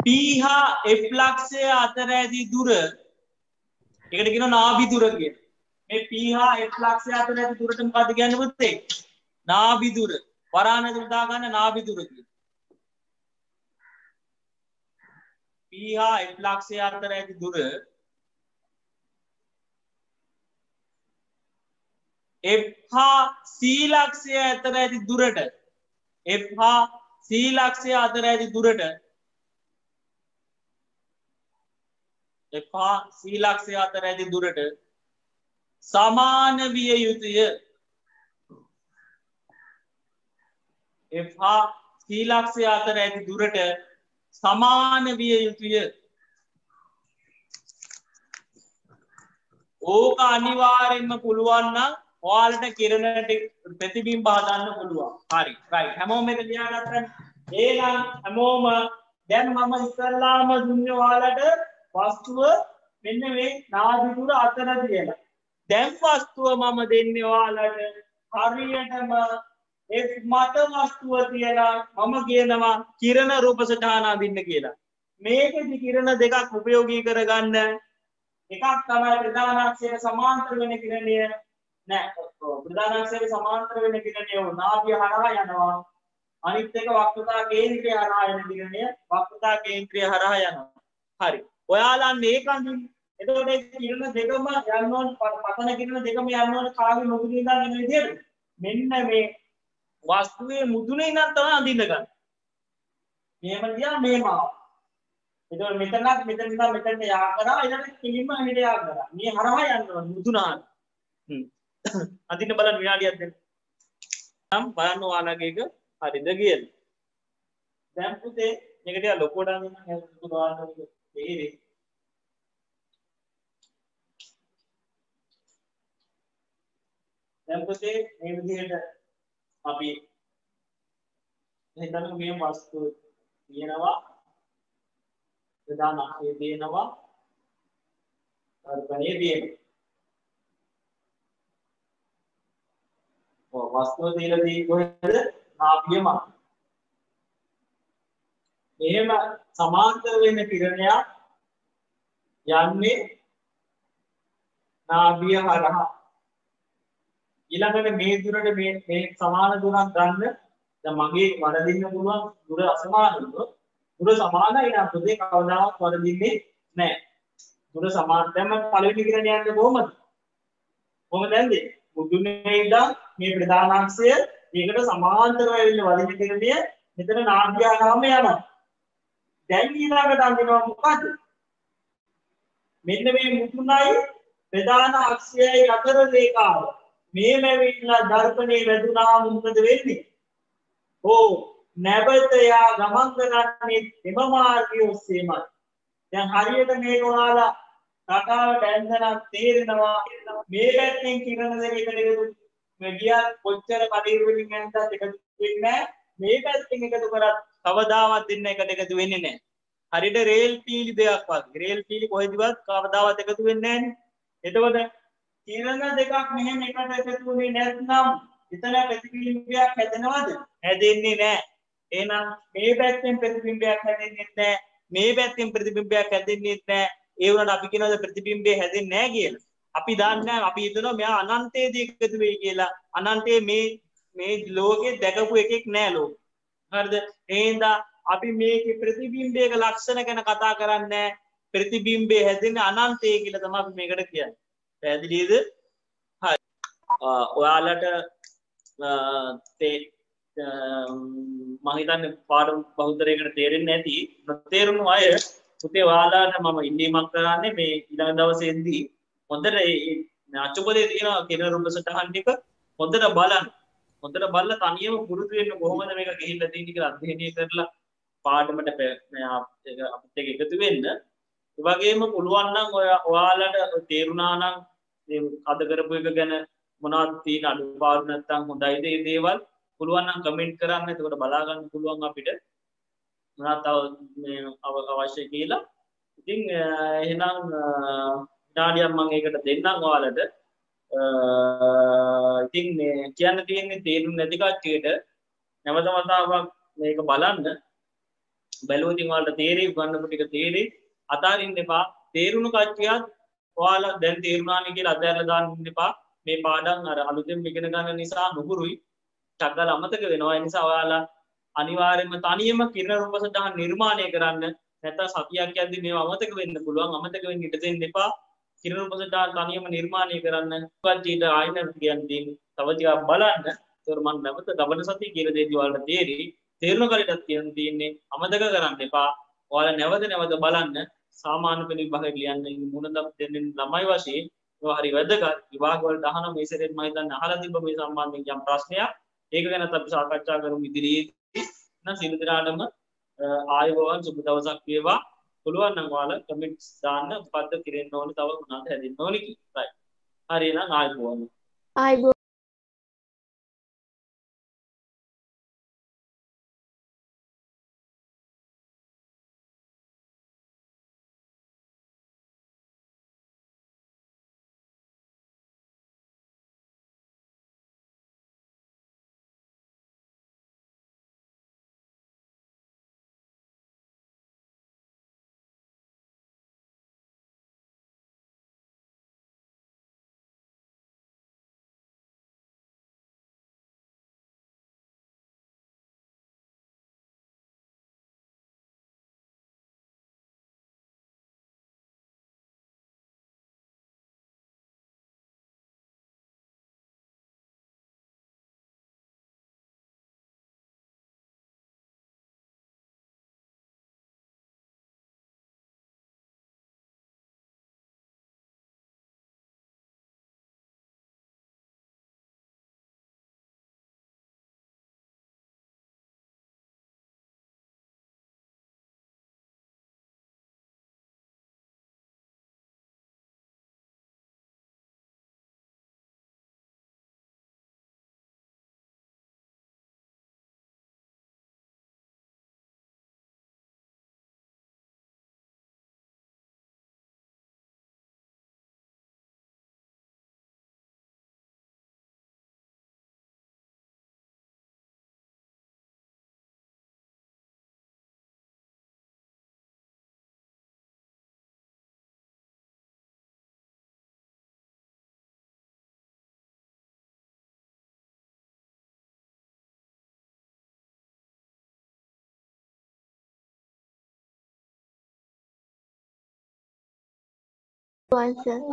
පීහා එෆ්ලක්ෂය අතර ඇති දුර එකට ගෙන නාබි දුර කිය මේ පීහා එෆ්ලක්ෂය අතර ඇති දුරට මොකද කියන්න පුත්තේ නාබි දුර. වරාණ දුරදා ගන්න නාබි දුර කිය පීහා එෆ්ලක්ෂය අතර ඇති දුර එහා සීලක්ෂය ඇතර ඇති දුරට එහා සීලක්ෂය අතර ඇති දුරට එපා සීලක්ෂය අතර ඇති දුරට සමාන විය යුතුය. එහා සීලක්ෂය අතර ඇති දුරට සමාන විය යුතුය. ඕක අනිවාරෙන්ම පුළුවන්න ඔයාලට කිරණට ප්‍රතිබිම් බාදන්න පුළුවන්. හරි. රයි හැමෝම එක ලියාගත්තන් ඒනම් හැමෝම දැන් මම ඉස්සල්ලාම දුන්න වාලට වස්තුව මෙන්න මේ නාදිතුර අතර කියලා දැම් වස්තුව මම දෙන්න වාලට හරියටම මත වස්තුව කියලා මම කියනවා කිරණ රූපසටානා දින්න කියලා. මේකදි කිරණ දෙකක් උපයෝගී කරගන්න එකක් තමයි ප්‍රධානක්ෂයට සමාන්තර වෙන කිරණය නෑ. ප්‍රධානක්ෂයට සමාන්තර වෙන කිරණය නාභිය හරහා යනවා. අනිත් එක වක්‍රතා කේන්ද්‍රය හරහා යන කිරණය වක්‍රතා කේන්ද්‍රය හරහා යනවා. හරි. ඔයාලා මේක අඳින්න එතකොට කිරණ දෙකම යන්න ඕන පතන කිරණ දෙකම යන්න ඕන කාගේ මුදුනේ ඉඳන් එන විදිහට මෙන්න මේ වස්තුවේ මුදුනේ ඉඳන් තමයි අඳින්න ගන්න. මෙහෙම ගියා මෙහෙම ආවා. එතකොට මෙතනත් මෙතන ඉඳන් මෙතනට යා කරා ඊළඟට කිලිම හෙට යා කරා. මේ හරහා යන්න ඕන මුදුනාට අදින්න බලන්න විනාඩියක් දෙන්න. නම් බලන්න ඔයාලගේ එක හරිද කියලා. දැන් පුතේ මේක ටික ලොකුවට අඳින්න හැදුවා බලන්න තේරෙයි. දැන් පුතේ මේ විදිහට අපි හිතන්න මේ වස්තු තියෙනවා. ප්‍රධාන අක්ෂය තියෙනවා තර්කණය තියෙනවා වස්තුව තියලා තියෙන්නේ කොහෙද? නාභිය මත. එහෙම සමාන්තර වෙන කිරණයක් යන්නේ නාභිය හරහා. ඊළඟට මේ දුරට මේ මේ සමාන දුරක් ගන්න දැන් මගේ වරදින්න පුළුවන් දුර අසමාන වුණොත් දුර සමානයි නම් පුතේ කවදාවත් වරදින්නේ නැහැ. දුර සමාන දැන් මම පළවෙනි කිරණ යන්නේ කොහොමද? කොහොමද යන්නේ? මුදුනේ ඉඳන් මේ ප්‍රධානාංශය ඒකට සමාන්තරව ඇවිල්ලා වදින කිරණය මෙතන නාභ්‍යාගාම යනවා. දැන් ඊළඟට අඳිනවා මොකද්ද? මෙන්න මේ මුතුනයි ප්‍රධාන අක්ෂයයි අතර රේඛාව. මේ මැවිලා දර්පණේ වැදුනාම මොකද වෙන්නේ? ඕ නැවත යා ගමන් කරන්නේ එම මාර්ගය ඔස්සේමයි. දැන් හරියට මේක ඔයාලා කතාවට ඇන්දනම් තේරෙනවා මේ පැත්තෙන් කිරණ දෙක එකට එකතු ගියත් කොච්චර කඩේරු වලින් ඇන්දත් එකතු වෙන්නේ නැහැ. මේ පැත්තෙන් එකතු කරත් කවදාවත් දෙන්න එකට එකතු වෙන්නේ නැහැ. හරියට රේල් පීලි දෙකක් වගේ. රේල් පීලි කොහෙදවත් කවදාවත් එකතු වෙන්නේ නැහැ. එතකොට කිරණ දෙකක් මෙහෙම එකට එකතු වෙන්නේ නැත්නම් එතන ප්‍රතිබිම්බයක් හැදෙනවද? හැදෙන්නේ නැහැ. එහෙනම් මේ පැත්තෙන් ප්‍රතිබිම්බයක් හැදෙන්නේ නැහැ. මේ පැත්තෙන් ප්‍රතිබිම්බයක් හැදෙන්නේ නැහැ. ඒ වුණාට අපි කියනවාද ප්‍රතිබිම්බය හැදෙන්නේ නැහැ කියලා. අපි දන්නේ අපි හිතනවා මෙයා අනන්තයේදී එකතු වෙයි කියලා. අනන්තයේ මේ මේ ලෝකේ දැකපු එකෙක් නැහැ ලෝකෙ. හරිද? එහෙනම් අපි මේකේ ප්‍රතිබිම්බයක ලක්ෂණ ගැන කතා කරන්නේ ප්‍රතිබිම්බය හැදෙන්නේ අනන්තයේ කියලා තමයි අපි මේකට කියන්නේ. පැහැදිලිද? හරි. ඔයාලට තේ මහිතන්න පාඩම් බෞද්ධරයකට තේරෙන්නේ නැති නොතේරුණු අය පුතේ වාලාට මම ඉල්ලීමක් කරන්නේ මේ ඉළඟ දවසේදී හොඳට අච්චුපදේ තියෙන කෙන රුප සටහන්ටික හොඳට බලන්න හොඳට බල්ල තනියම පුරුදු වෙන්න කොහොමද මේක ගිහිල්ලා තියෙන්නේ කියලා අධ්‍යයනය කරලා පාඩමට අපිත් එක්ක එකතු වෙන්න ඒ වගේම පුළුවන් නම් ඔය ඔයාලට තේරුණා නම් අද කරපු එක ගැන මොනවද තියෙන අඩුපාඩු නැත්නම් හොඳයිද මේ දේවල් පුළුවන් නම් කමෙන්ට් කරන්න. එතකොට බලා ගන්න පුළුවන් අපිට මොනවද තව අවශ්‍ය කියලා. ඉතින් එහෙනම් විනාඩියක් මම ඒකට දෙන්නම් ඔයාලට. ඉතින් මේ කියන්න තියෙන්නේ තේරුම් නැති කට්ටියට නැවත වතාවක් මේක බලන්න. බැලුවොත් ඉතින් ඔයාලට තේරෙයි ගන්නපු ටික තේරෙයි. අතාරින්න එපා. තේරුණු කට්ටියත් ඔයාලා දැන් තේරුණානේ කියලා අතහැරලා දාන්න එපා. මේ පාඩම් අර අලුතෙන් ඉගෙන ගන්න නිසා නුහුරුයි. ටක්ගල අමතක වෙනවා. ඒ නිසා ඔයාලා අනිවාර්යයෙන්ම තනියම කිරණ රූප සටහන් නිර්මාණය කරන්න නැත්නම් සතියක් යද්දි මේව අමතක වෙන්න පුළුවන්. අමතක වෙන්න ඉඩ දෙන්න එපා. කිරණ රූප සටහන් තනියම නිර්මාණය කරන්න. කට්ටියට ආයෙත් කියන්නේ තව ටිකක් බලන්න. ඒතර මම නැවත ගබන සතිය කියලා දෙද්දි ඔයාලට තේරෙයි. තේරුණ කලටත් කියන්න තියෙන්නේ අමතක කරන්න එපා. ඔයාලා නැවත නැවත බලන්න සාමාන්‍ය පෙළ විභාගයට ලියන්න මුණදම් දෙන්නේ ළමයි වශයෙන් ඒවා හරි වැදගත්. විභාග වලට අහන මේ සැරේත් මම හිතන්නේ අහලා තිබ්බ මේ සම්බන්ධයෙන් යම් ප්‍රශ්නයක්. ඒක ගැන අපි සාකච්ඡා කරමු ඉදිරියේදී. නම් සියලු දෙනාටම ආයුබෝවන් සුබ දවසක් වේවා. පුළුවන් නම් ඔයාලා කමෙන්ට්ස් දාන්න. මොකද්ද කිරෙන්න ඕනේ තව මොනවද හැදෙන්න ඕනේ කියලා. හරි එහෙනම් ආයුබෝවන්. 不安全